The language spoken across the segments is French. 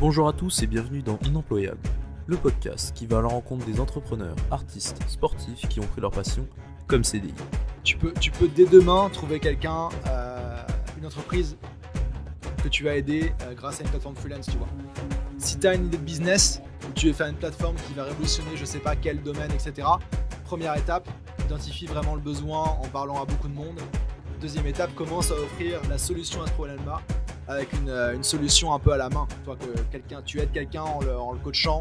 Bonjour à tous et bienvenue dans Inemployable, le podcast qui va à la rencontre des entrepreneurs, artistes, sportifs qui ont pris leur passion comme CDI. Tu peux, dès demain trouver quelqu'un, euh, une entreprise que tu vas aider euh, grâce à une plateforme freelance, tu vois. Si tu as une idée de business, ou tu veux faire une plateforme qui va révolutionner je sais pas quel domaine, etc. Première étape, identifie vraiment le besoin en parlant à beaucoup de monde. Deuxième étape, commence à offrir la solution à ce problème-là avec une, euh, une, solution un peu à la main. Toi, que quelqu'un, tu aides quelqu'un en le, coachant,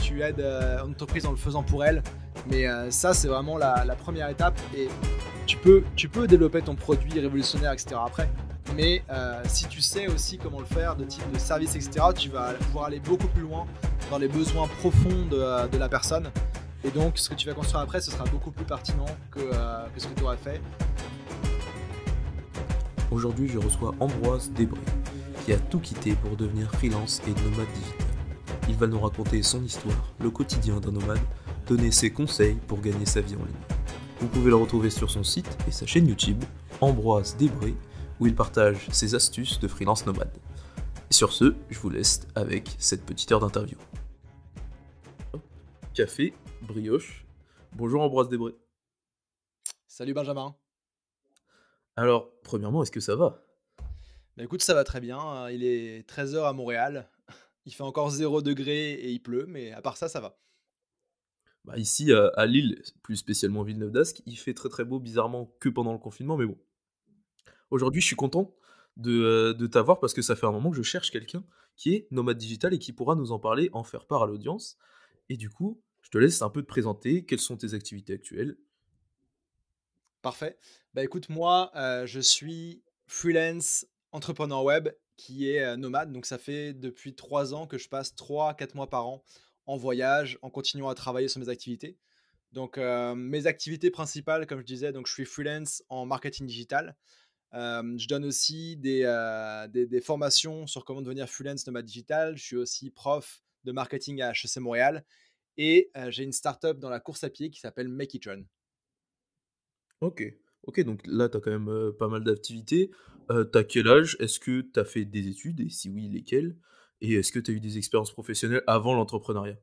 tu aides euh, une entreprise en le faisant pour elle. Mais euh, ça, c'est vraiment la, première étape. Et tu peux, tu peux développer ton produit révolutionnaire, etc. après. Mais si tu sais aussi comment le faire, de type de service, etc., tu vas pouvoir aller beaucoup plus loin dans les besoins profonds de, la personne. Et donc, ce que tu vas construire après, ce sera beaucoup plus pertinent que, que ce que tu aurais fait. Aujourd'hui, je reçois Ambroise Desbré, qui a tout quitté pour devenir freelance et nomade digital. Il va nous raconter son histoire, le quotidien d'un nomade, donner ses conseils pour gagner sa vie en ligne. Vous pouvez le retrouver sur son site et sa chaîne YouTube, Ambroise Desbré, où il partage ses astuces de freelance nomade. Et sur ce, je vous laisse avec cette petite heure d'interview. Café, brioche. Bonjour Ambroise Desbré. Salut Benjamin. Alors, premièrement, est-ce que ça va? Bah écoute, ça va très bien. Il est 13h à Montréal. Il fait encore 0 degré et il pleut, mais à part ça, ça va. Bah ici, à, à Lille, plus spécialement Villeneuve d'Ascq, il fait très très beau, bizarrement, que pendant le confinement, mais bon. Aujourd'hui, je suis content de, de t'avoir parce que ça fait un moment que je cherche quelqu'un qui est nomade digital et qui pourra nous en parler, en faire part à l'audience. Et du coup, je te laisse un peu te présenter. Quelles sont tes activités actuelles? Parfait. Bah écoute, moi, euh, je suis freelance entrepreneur web qui est nomade. Donc ça fait depuis trois ans que je passe trois, quatre mois par an en voyage, en continuant à travailler sur mes activités. Donc mes activités principales, comme je disais, donc je suis freelance en marketing digital. Je donne aussi des, des, formations sur comment devenir freelance nomade digital. Je suis aussi prof de marketing à HEC Montréal. Et j'ai une startup dans la course à pied qui s'appelle Make It Run. Ok, ok, donc là, tu as quand même pas mal d'activités. Euh, tu as quel âge? Est-ce que tu as fait des études? Et si oui, lesquelles? Et est-ce que tu as eu des expériences professionnelles avant l'entrepreneuriat?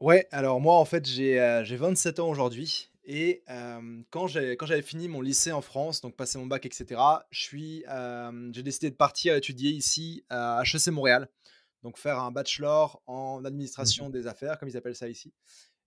Ouais, alors moi, en fait, j'ai euh, 27 ans aujourd'hui. Et euh, quand j'avais fini mon lycée en France, donc passé mon bac, etc., j'ai décidé de partir étudier ici à HEC Montréal. Donc faire un bachelor en administration des affaires, comme ils appellent ça ici.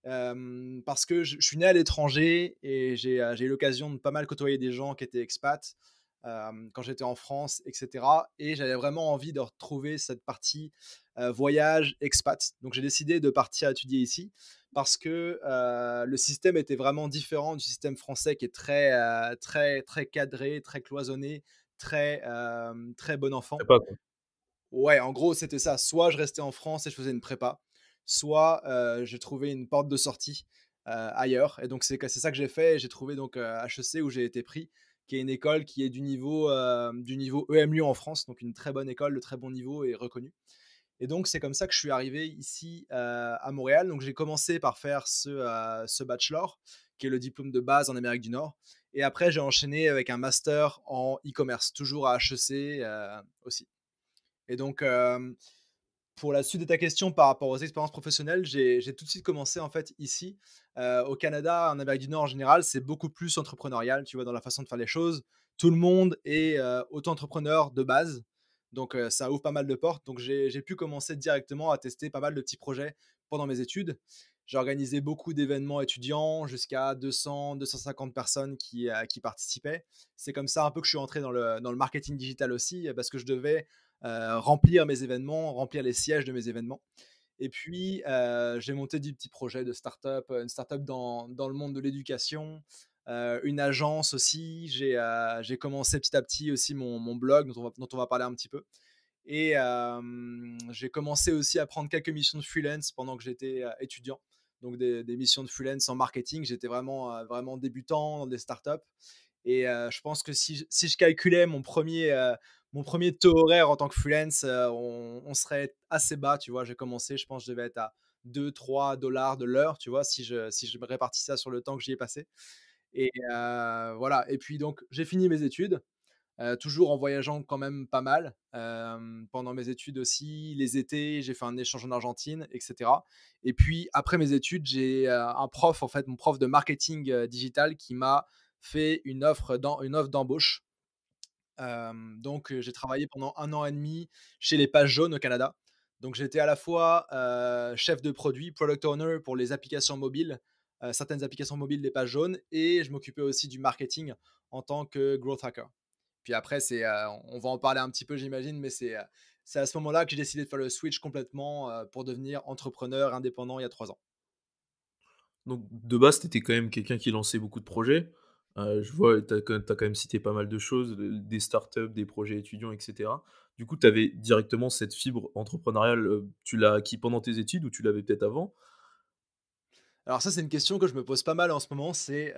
Euh, parce que je, je suis né à l'étranger et j'ai euh, j'ai eu l'occasion de pas mal côtoyer des gens qui étaient expats euh, quand j'étais en France, etc. Et j'avais vraiment envie de retrouver cette partie euh, voyage, expat. Donc j'ai décidé de partir étudier ici parce que euh, le système était vraiment différent du système français qui est très, euh, très, très cadré, très cloisonné, très, euh, très bon enfant. Ouais, en gros, c'était ça. Soit je restais en France et je faisais une prépa, soit euh, j'ai trouvé une porte de sortie euh, ailleurs. Et donc, c'est ça que j'ai fait. J'ai trouvé donc euh, HEC où j'ai été pris, qui est une école qui est du niveau, euh, du niveau EMU en France, donc une très bonne école de très bon niveau et reconnue. Et donc, c'est comme ça que je suis arrivé ici euh, à Montréal. Donc, j'ai commencé par faire ce, euh, ce bachelor, qui est le diplôme de base en Amérique du Nord. Et après, j'ai enchaîné avec un master en e-commerce, toujours à HEC aussi. Et donc, pour la suite de ta question par rapport aux expériences professionnelles, j'ai tout de suite commencé en fait ici. Au Canada, en Amérique du Nord en général, c'est beaucoup plus entrepreneurial, tu vois, dans la façon de faire les choses. Tout le monde est euh, auto-entrepreneur de base. Donc, ça ouvre pas mal de portes. Donc, j'ai pu commencer directement à tester pas mal de petits projets pendant mes études. J'ai organisé beaucoup d'événements étudiants, jusqu'à 200, 250 personnes qui, participaient. C'est comme ça un peu que je suis entré dans le, marketing digital aussi, parce que je devais remplir mes événements, remplir les sièges de mes événements. Et puis, j'ai monté des petits projets de start-up, une start-up dans, dans le monde de l'éducation, une agence aussi. J'ai euh, commencé petit à petit aussi mon, mon blog dont on, va, dont on va parler un petit peu. Et j'ai commencé aussi à prendre quelques missions de freelance pendant que j'étais étudiant. Donc des, des missions de freelance en marketing. J'étais vraiment, vraiment débutant dans des startups. Et je pense que si, si je calculais mon premier, mon premier taux horaire en tant que freelance, euh, on, serait assez bas, tu vois. J'ai commencé, je pense que je devais être à deux trois dollars de l'heure, tu vois, si je, si répartis ça sur le temps que j'y ai passé. Et euh, voilà. Et puis donc, j'ai fini mes études. toujours en voyageant quand même pas mal. pendant mes études aussi, les étés, j'ai fait un échange en Argentine, etc. Et puis après mes études, j'ai un prof, en fait, mon prof de marketing digital qui m'a fait une offre d'embauche. Donc j'ai travaillé pendant un an et demi chez les Pages Jaunes au Canada. Donc j'étais à la fois chef de produit, product owner pour les applications mobiles, certaines applications mobiles des pages jaunes, et je m'occupais aussi du marketing en tant que growth hacker. Puis après, c'est, on va en parler un petit peu, j'imagine, mais c'est, c'est à ce moment-là que j'ai décidé de faire le switch complètement pour devenir entrepreneur indépendant il y a trois ans. Donc de base, tu étais quand même quelqu'un qui lançait beaucoup de projets. Je vois, tu as, quand même cité pas mal de choses, des startups, des projets étudiants, etc. Du coup, tu avais directement cette fibre entrepreneuriale, tu l'as acquis pendant tes études ou tu l'avais peut-être avant? Alors ça, c'est une question que je me pose pas mal en ce moment. C'est,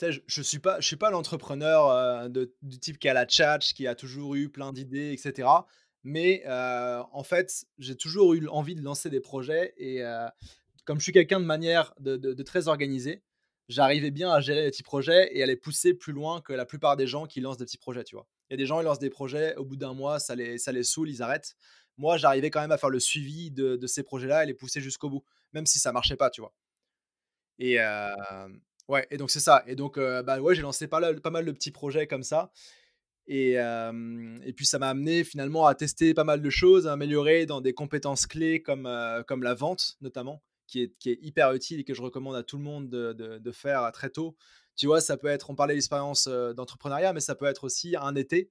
je, je suis pas, je suis pas l'entrepreneur du type qui a la chat, qui a toujours eu plein d'idées, etc. Mais en fait, j'ai toujours eu envie de lancer des projets et comme je suis quelqu'un de manière de, très organisé, j'arrivais bien à gérer les petits projets et à les pousser plus loin que la plupart des gens qui lancent des petits projets, tu vois. Il y a des gens, ils lancent des projets, au bout d'un mois, ça les, ça les saoule, ils arrêtent. Moi, j'arrivais quand même à faire le suivi de, ces projets-là et les pousser jusqu'au bout, même si ça marchait pas, tu vois. Et ouais, et donc c'est ça. Et donc, bah ouais, j'ai lancé pas, pas mal de petits projets comme ça. Et, et puis ça m'a amené finalement à tester pas mal de choses, à améliorer dans des compétences clés comme, comme la vente notamment, qui est, hyper utile et que je recommande à tout le monde de, faire très tôt tu vois, ça peut être, on parlait d'expérience d'entrepreneuriat, mais ça peut être aussi un été.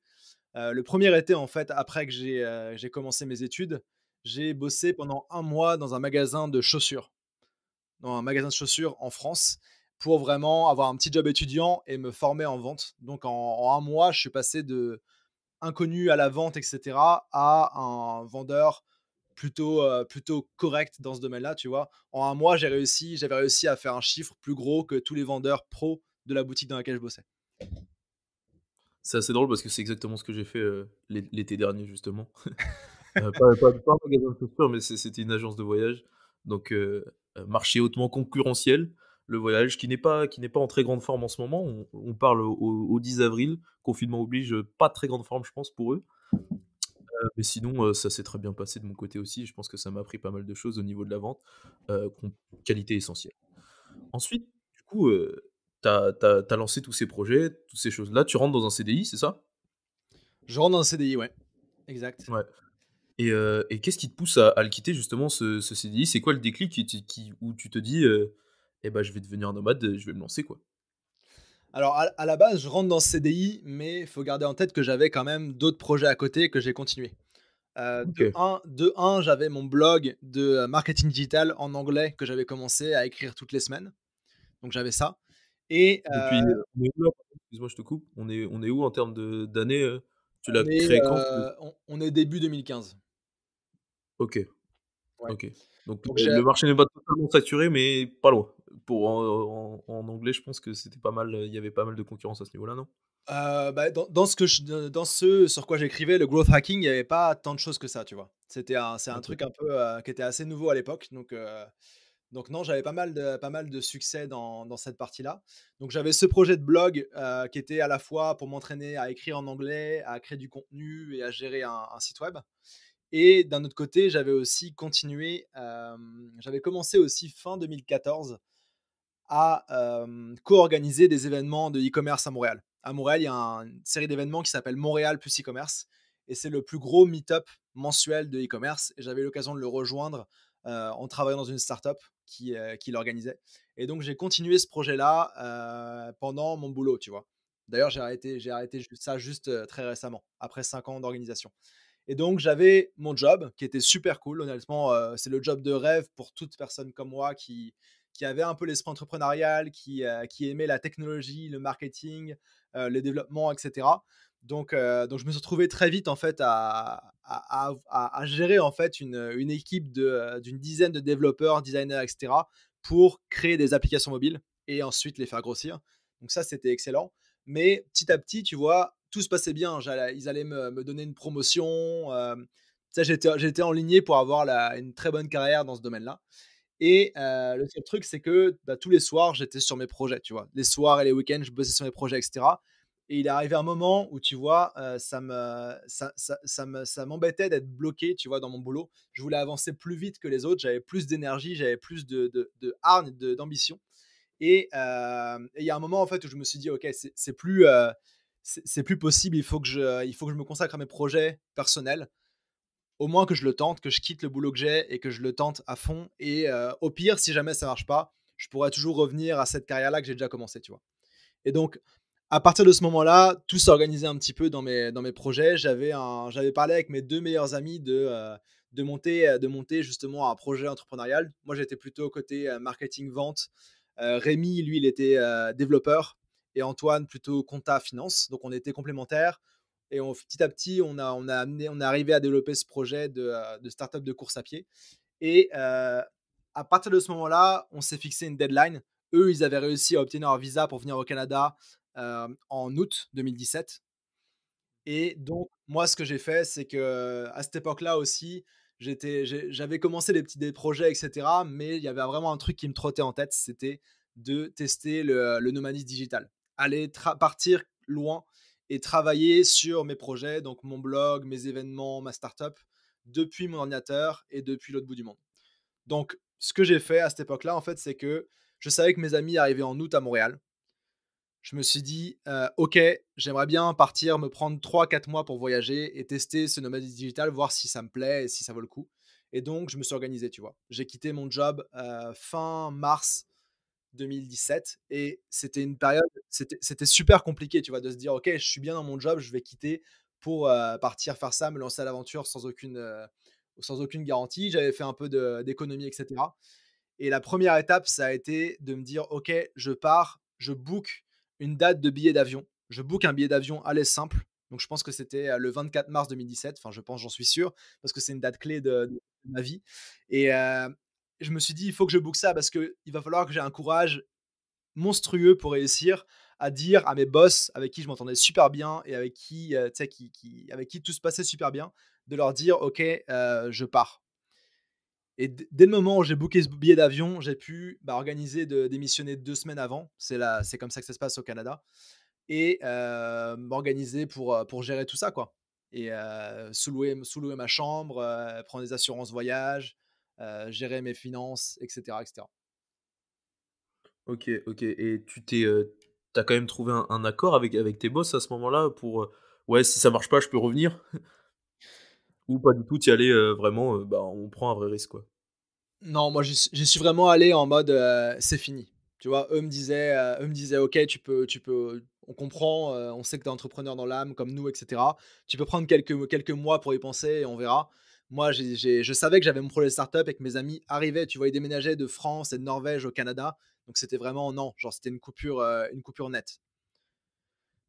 le premier été, en fait, après que j'ai commencé mes études, j'ai bossé pendant un mois dans un magasin de chaussures, dans un magasin de chaussures en France, pour vraiment avoir un petit job étudiant et me former en vente. Donc en, un mois, je suis passé de inconnu à la vente, etc., à un vendeur plutôt, plutôt correct dans ce domaine-là, tu vois. En un mois, j'ai réussi, j'avais réussi à faire un chiffre plus gros que tous les vendeurs pros de la boutique dans laquelle je bossais. C'est assez drôle parce que c'est exactement ce que j'ai fait euh, l'été dernier, justement. Euh, pas, pas, un magasin de chaussures, mais c'était une agence de voyage. Donc, euh, marché hautement concurrentiel. Le voyage qui n'est pas, qui pas en très grande forme en ce moment. On, parle au, 10 avril. Confinement oblige, pas très grande forme, je pense, pour eux. Mais sinon, ça s'est très bien passé de mon côté aussi. Je pense que ça m'a appris pas mal de choses au niveau de la vente. qualité essentielle. Ensuite, du coup, tu as, lancé tous ces projets, toutes ces choses-là. Tu rentres dans un CDI, c'est ça? Je rentre dans un CDI, ouais. Exact. Ouais. Et, euh, et qu'est-ce qui te pousse à, le quitter, justement, ce, ce CDI C'est quoi le déclic qui, qui, où tu te dis, euh, eh ben, je vais devenir nomade, je vais me lancer, quoi? Alors, à, la base, je rentre dans ce CDI, mais il faut garder en tête que j'avais quand même d'autres projets à côté que j'ai continué. Euh, de, un, de un, j'avais mon blog de marketing digital en anglais que j'avais commencé à écrire toutes les semaines. Donc, j'avais ça. Et, Depuis, euh Excuse-moi, je te coupe. On est, on est où en termes d'années euh? Tu l'as créé quand on, est début 2015. Ok. Ok. Donc, le marché n'est pas totalement saturé, mais pas loin. Pour, en, anglais, je pense que c'était pas mal. Il y avait pas mal de concurrence à ce niveau-là, non? Euh, bah, dans, ce que dans ce sur quoi j'écrivais, le growth hacking, il n'y avait pas tant de choses que ça, tu vois. C'était c'est un truc un peu qui était assez nouveau à l'époque, donc donc non, j'avais pas mal de, pas mal de succès dans, cette partie-là. Donc j'avais ce projet de blog euh, qui était à la fois pour m'entraîner à écrire en anglais, à créer du contenu et à gérer un, site web. Et d'un autre côté, j'avais aussi continué, euh, j'avais commencé aussi fin 2014 à co-organiser des événements de e-commerce à Montréal. À Montréal, il y a une série d'événements qui s'appelle Montréal plus e-commerce. Et c'est le plus gros meet-up mensuel de e-commerce. Et j'avais l'occasion de le rejoindre en travaillant dans une startup qui, qui l'organisait. Et donc, j'ai continué ce projet-là pendant mon boulot, tu vois. D'ailleurs, j'ai arrêté, j'ai arrêté ça juste très récemment, après cinq ans d'organisation. Et donc, j'avais mon job qui était super cool. Honnêtement, c'est le job de rêve pour toute personne comme moi qui, qui avait un peu l'esprit entrepreneurial, qui, qui aimait la technologie, le marketing, le développement, etc. Donc, donc, je me suis retrouvé très vite en fait à, gérer en fait une, équipe d'une dizaine de développeurs, designers, etc. pour créer des applications mobiles et ensuite les faire grossir. Donc ça, c'était excellent. Mais petit à petit, tu vois, tout se passait bien. Ils allaient me, donner une promotion. j'étais en ligne pour avoir une très bonne carrière dans ce domaine-là. Et le truc, c'est que bah, tous les soirs, j'étais sur mes projets, tu vois. Les soirs et les week-ends, je bossais sur mes projets, etc. Et il est arrivé un moment où, tu vois, ça me ça ça ça me ça m'embêtait d'être bloqué, tu vois, dans mon boulot. Je voulais avancer plus vite que les autres, j'avais plus d'énergie, j'avais plus de de de hargne, d'ambition et il y a un moment, en fait, où je me suis dit: «OK, c'est plus, c'est plus possible, il faut que je il faut que je me consacre à mes projets personnels. Au moins que je le tente, que je quitte le boulot que j'ai et que je le tente à fond et heu, au pire, si jamais ça marche pas, je pourrais toujours revenir à cette carrière-là que j'ai déjà commencé», tu vois? Et donc à partir de ce moment-là, tout s'est organisé un petit peu dans mes dans mes projets. J'avais j'avais parlé avec mes 2 meilleurs amis de, heu, de monter, heu, de monter justement un projet entrepreneurial. Moi, j'étais plutôt côté, heu, marketing, vente. Heu, Rémi, lui, il était, développeur et Antoine plutôt compta finance. Donc on était complémentaires et petit à petit, on a on a amené on est arrivé à développer ce projet de, heu, de start-up de course à pied et heu, à partir de ce moment-là, on s'est fixé une deadline. Eux, ils avaient réussi à obtenir leur visa pour venir au Canada, hem, en août 2017 et donc moi, ce que j'ai fait, c'est que à cette époque-là aussi, j'avais commencé les petits des projets et cetera, mais il y avait vraiment un truc qui me trottait en tête, c'était de tester le, le nomadisme digital. Aller partir loin et travailler sur mes projets, donc mon blog, mes événements, ma startup, depuis mon ordinateur et depuis l'autre bout du monde. Donc, ce que j'ai fait à cette époque-là, en fait, c'est que je savais que mes amis arrivaient en août à Montréal. Je me suis dit, heu, OK, j'aimerais bien partir, me prendre 3-4 mois pour voyager et tester ce nomadisme digital, voir si ça me plaît et si ça vaut le coup. Et donc, je me suis organisé, tu vois? J'ai quitté mon job, heu, fin mars 2017 et c'était une période c'était super compliqué, tu vois? De se dire: «OK, je suis bien dans mon job, je vais quitter pour, heu, partir faire ça, me lancer à l'aventure sans aucune, heu, sans aucune garantie». J'avais fait un peu d'économie et cetera et la première étape, ça a été de me dire: «OK, je pars, je book une date de billet d'avion. Je book un billet d'avion aller simple». Donc je pense que c'était, heu, le 24 mars 2017, enfin je pense, j'en suis sûr, parce que c'est une date clé de de ma vie et je me suis dit: «Il faut que je book ça parce qu'il va falloir que j'ai un courage monstrueux pour réussir à dire à mes boss avec qui je m'entendais super bien et avec qui, sais, qui qui avec qui tout se passait super bien, de leur dire: «OK, heu, je pars». Et dès le moment où j'ai booké ce billet d'avion, j'ai pu, bah, organiser de démissionner 2 semaines avant. C'est c'est comme ça que ça se passe au Canada et heu, m'organiser pour, heu, pour gérer tout ça, quoi et sous-louer sous-louer ma chambre, prendre des assurances voyage, heu, gérer mes finances et cetera et cetera. OK, OK et tu t'es, heu, tu quand même trouvé un un accord avec avec tes boss à ce moment-là pour, heu: «Ouais, si ça marche pas, je peux revenir»? Ou pas du tout, tu y allais, heu, vraiment, bah, on prend un vrai risque, quoi? Non, moi, j'y suis vraiment allé en mode, c'est fini. Tu vois? Eux me disaient, eux me disaient: «OK, tu peux tu peux on comprend, on sait que tu es entrepreneur dans l'âme comme nous et cetera. Tu peux prendre quelques quelques mois pour y penser et on verra». Moi, je savais que j'avais mon projet de start-up et que mes amis arrivaient, tu vois? Ils déménageaient de France et de Norvège au Canada, donc c'était vraiment non, genre c'était une coupure, heu, une coupure nette.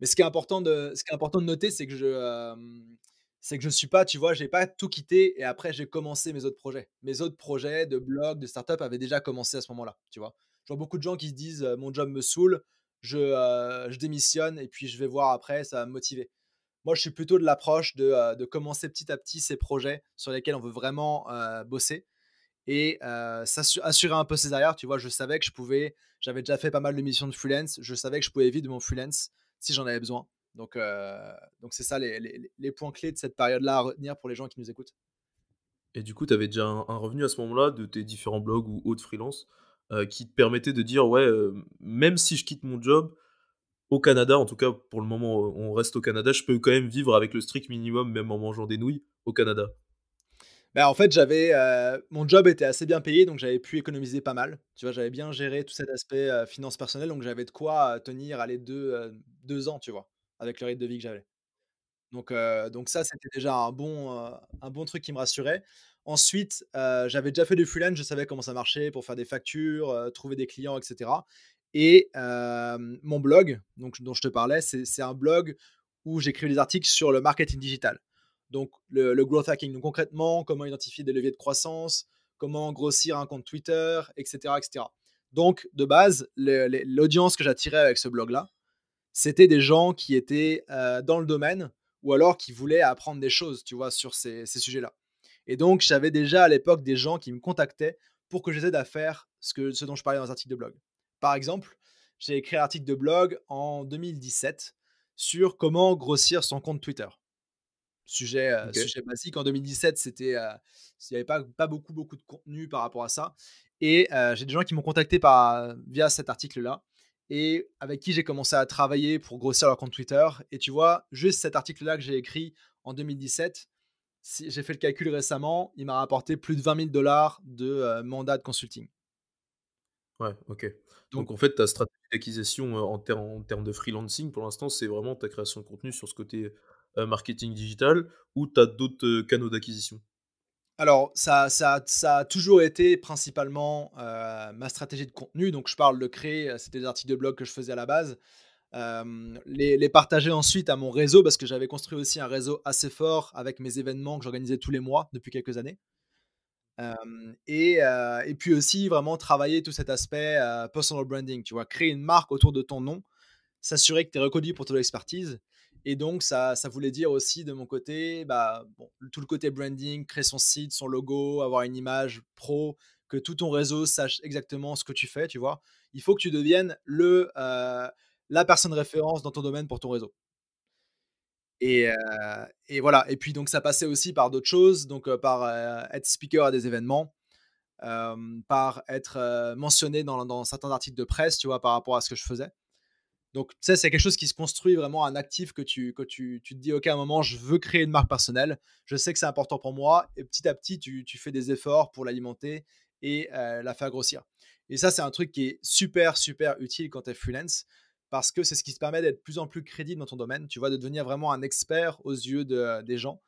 Mais ce qui est important de ce qui est important de noter, c'est que je, hem, c'est que je suis pas, tu vois, j'ai pas tout quitté et après j'ai commencé mes autres projets. Mes autres projets de blog, de startup avaient déjà commencé à ce moment-là, tu vois? Je vois beaucoup de gens qui se disent, heu: «Mon job me saoule, heu, je démissionne et puis je vais voir après, ça va me motiver». Moi, je suis plutôt de l'approche de, heu, de commencer petit à petit ces projets sur lesquels on veut vraiment, heu, bosser et s'assu assurer un peu ses arrières, tu vois? Je savais que je pouvais j'avais déjà fait pas mal de missions de freelance, je savais que je pouvais vivre mon freelance si j'en avais besoin. Donc heu, donc c'est ça les les points clés de cette période-là à retenir pour les gens qui nous écoutent. Et du coup, tu avais déjà un revenu à ce moment-là de tes différents blogs ou autres freelance, qui te permettait de dire: «Ouais, même si je quitte mon job, au Canada, en tout cas pour le moment, on reste au Canada, je peux quand même vivre avec le strict minimum, même en mangeant des nouilles, au Canada». Bah, en fait, j'avais, heu, mon job était assez bien payé, donc j'avais pu économiser pas mal. Tu vois? J'avais bien géré tout cet aspect, heu, finances personnelles, donc j'avais de quoi, heu, tenir, allez, 2 heu, 2 ans, tu vois? Avec le rythme de vie que j'avais. Donc donc ça, c'était déjà un bon, un bon truc qui me rassurait. Ensuite, j'avais déjà fait du freelance, je savais comment ça marchait pour faire des factures, trouver des clients et cetera et mon blog, donc dont je te parlais, c'est un blog où j'écris des articles sur le marketing digital. Donc le growth hacking, donc concrètement, comment identifier des leviers de croissance, comment grossir un compte Twitter et cetera et cetera. Donc de base, l'audience que j'attirais avec ce blog-là, c'était des gens qui étaient, dans le domaine ou alors qui voulaient apprendre des choses, tu vois, sur ces sujets-là. Et donc j'avais déjà à l'époque des gens qui me contactaient pour que je les aide à faire ce dont je parlais dans les articles de blog. Par exemple, j'ai écrit un article de blog en 2017 sur comment grossir son compte Twitter. Sujet, sujet basique. En 2017, c'était, heu, il y avait pas pas beaucoup, beaucoup de contenu par rapport à ça et heu, j'ai des gens qui m'ont contacté par via cet article-là et avec qui j'ai commencé à travailler pour grossir leur compte Twitter et tu vois, juste cet article-là que j'ai écrit en 2017, si j'ai fait le calcul récemment, il m'a rapporté plus de 20 000 de, heu, mandat de consulting. Ouais, OK. Donc Donc en fait, ta stratégie d'acquisition, en termes en termes de freelancing, pour l'instant, c'est vraiment ta création de contenu sur ce côté, heu, marketing digital ou tu as d'autres, canaux d'acquisition? Alors, ça ça ça a toujours été principalement, ma stratégie de contenu. Donc je parle de créer, c'était des articles de blog que je faisais à la base. Les partager ensuite à mon réseau parce que j'avais construit aussi un réseau assez fort avec mes événements que j'organisais tous les mois depuis quelques années. Et et puis aussi vraiment travailler tout cet aspect, personal branding, tu vois? Créer une marque autour de ton nom, s'assurer que tu es reconnu pour ton expertise et donc ça ça voulait dire aussi de mon côté, bah, bon, tout le côté branding, créer son site, son logo, avoir une image pro, que tout ton réseau sache exactement ce que tu fais, tu vois? Il faut que tu deviennes le, la personne référence dans ton domaine pour ton réseau. Et heu et voilà et puis donc ça passait aussi par d'autres choses, donc heu, par, heu, être speaker à des événements, par être, mentionné dans certains articles de presse, tu vois, par rapport à ce que je faisais. Donc, sais, c'est quelque chose qui se construit vraiment un actif que tu que tu tu te dis: «OK, à un moment, je veux créer une marque personnelle. Je sais que c'est important pour moi» et petit à petit, tu tu fais des efforts pour l'alimenter et la faire grossir. Et ça, c'est un truc qui est super, super utile quand tu es freelance parce que c'est ce qui te permet d'être plus en plus crédible dans ton domaine, tu vois? De devenir vraiment un expert aux yeux de des gens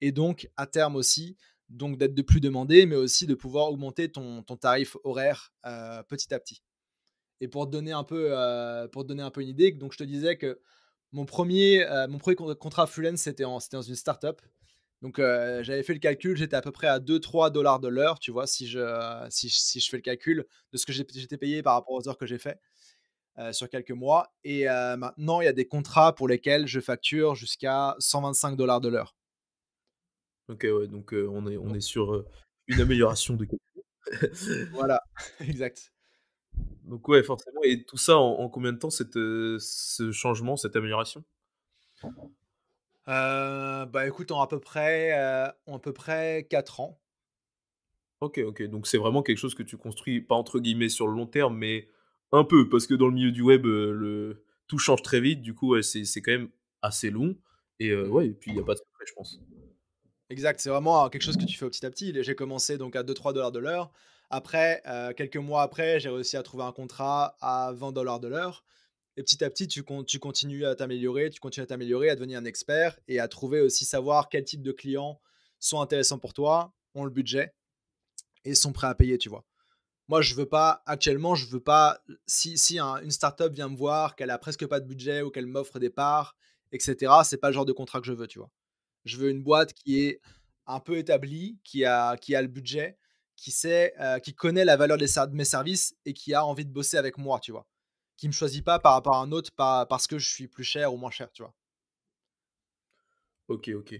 et donc à terme aussi, donc d'être de plus demandé, mais aussi de pouvoir augmenter ton ton tarif horaire, heu, petit à petit. Et pour te donner un peu, heu, pour donner un peu une idée, donc je te disais que mon premier er mon premier con contrat freelance, c'était dans une start-up. Donc, j'avais fait le calcul, j'étais à peu près à 2-3 de l'heure, tu vois? Si je si si je fais le calcul de ce que j'ét j'étais payé par rapport aux heures que j'ai fait, heu, sur quelques mois et heu, maintenant, il y a des contrats pour lesquels je facture jusqu'à 125 de l'heure. OK, ouais, donc on est on est sur, une amélioration de voilà, exact. Donc ouais, forcément et tout ça en en combien de temps cette, ce changement, cette amélioration? Heu, bah, écoute, en à peu près, en à peu près 4 ans. OK, OK, donc c'est vraiment quelque chose que tu construis, pas entre guillemets «sur le long terme», mais un peu, parce que dans le milieu du web, le tout change très vite, du coup, c'est quand même assez long et heu, Mmh ouais et puis il y a pas de secret, je pense. Exact, c'est vraiment, quelque chose que tu fais petit à petit. J'ai commencé donc à 2-3 de l'heure. Après, quelques mois après, j'ai réussi à trouver un contrat à 20 de l'heure et petit à petit, tu tu continues à t'améliorer, tu continues à t'améliorer, à devenir un expert et à trouver aussi savoir quel type de clients sont intéressants pour toi, ont le budget et sont prêts à payer, tu vois? Moi, je veux pas actuellement, je veux pas si si un une startup vient me voir, qu'elle a presque pas de budget ou qu'elle m'offre des parts et cetera, c'est pas le genre de contrat que je veux, tu vois? Je veux une boîte qui est un peu établie, qui a qui a le budget, qui sait, heu, qui connaît la valeur de mes services et qui a envie de bosser avec moi, tu vois? Qui me choisit pas par rapport à un autre, parce que je suis plus cher ou moins cher, tu vois? OK, OK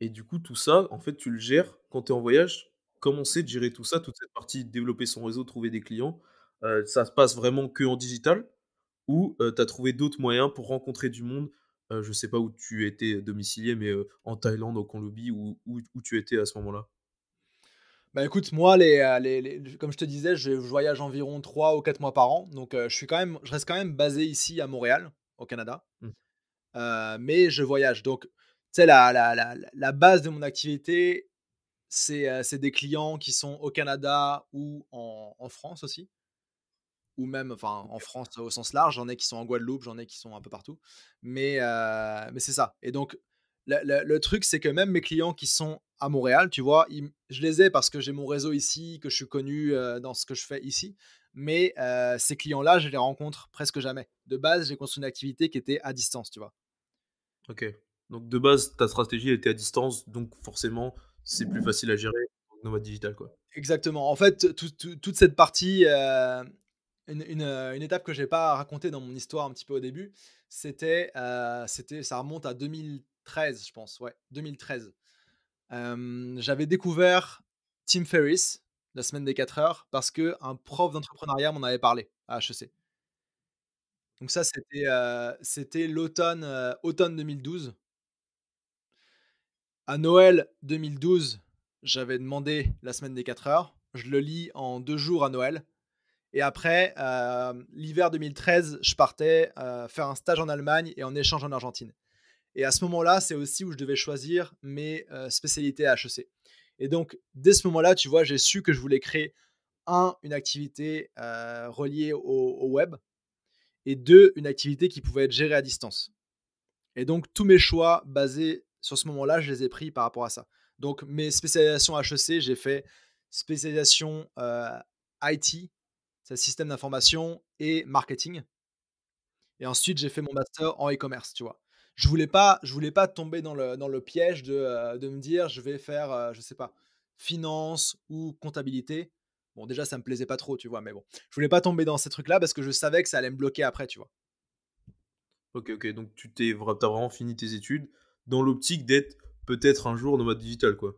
et du coup, tout ça, en fait, tu le gères quand tu es en voyage? Comment c'est de gérer tout ça, toute cette partie développer son réseau, trouver des clients? Ça se passe vraiment qu'en digital ou, heu, tu as trouvé d'autres moyens pour rencontrer du monde? Heu, je sais pas où tu étais domicilié, mais, en Thaïlande, au Colombie, où où où tu étais à ce moment-là? Bah, écoute, moi, les, les les comme je te disais, je je voyage environ 3 ou 4 mois par an, donc je suis quand même je reste quand même basé ici à Montréal, au Canada, Mmh. mais je voyage donc tu sais la la la la base de mon activité, c'est, des clients qui sont au Canada ou en en France aussi? Ou même enfin en. France au sens large. J'en ai qui sont en Guadeloupe, j'en ai qui sont un peu partout, mais mais c'est ça et donc le le le truc, c'est que même mes clients qui sont à Montréal, tu vois? Ils je les ai parce que j'ai mon réseau ici, que je suis connu, dans ce que je fais ici, mais ces clients-là, je les rencontre presque jamais. De base, j'ai construit une activité qui était à distance, tu vois? OK. Donc de base, ta stratégie était à distance, donc forcément, c'est plus facile à gérer en nomade digital, quoi. Exactement. En fait, tout tout toute cette partie, heu, une une, étape que j'ai pas racontée dans mon histoire un petit peu au début, c'était, heu, c'était ça remonte à 2013, je pense, ouais, 2013. Hem, j'avais découvert Tim Ferriss, La semaine des 4 heures, parce qu'un prof d'entrepreneuriat m'en avait parlé à HEC. Donc ça, c'était, c'était l'automne, automne 2012. À Noël 2012, j'avais demandé la semaine des 4 heures. Je le lis en 2 jours à Noël. Et après, hem, l'hiver 2013, je partais, heu, faire un stage en Allemagne et en échange en Argentine. Et à ce moment-là, c'est aussi où je devais choisir mes, heu, spécialités à HEC et donc dès ce moment-là, tu vois, j'ai su que je voulais créer un une activité, reliée au au web et 2 une activité qui pouvait être gérée à distance. Et donc tous mes choix basés sur ce moment-là, je les ai pris par rapport à ça. Donc mes spécialisations HEC, j'ai fait spécialisation, heu, IT, c'est système d'information et marketing et ensuite j'ai fait mon master en e-commerce, tu vois? Je voulais pas voulais pas tomber dans le dans le piège de, heu, de me dire: «Je vais faire, heu, je sais pas, finance ou comptabilité». Bon déjà ça me plaisait pas trop, tu vois? Mais bon, je voulais pas tomber dans ces trucs-là parce que je savais que ça allait me bloquer après, tu vois? OK, OK, donc tu t'es tu vraiment fini tes études dans l'optique d'être peut-être un jour nomade digital, quoi?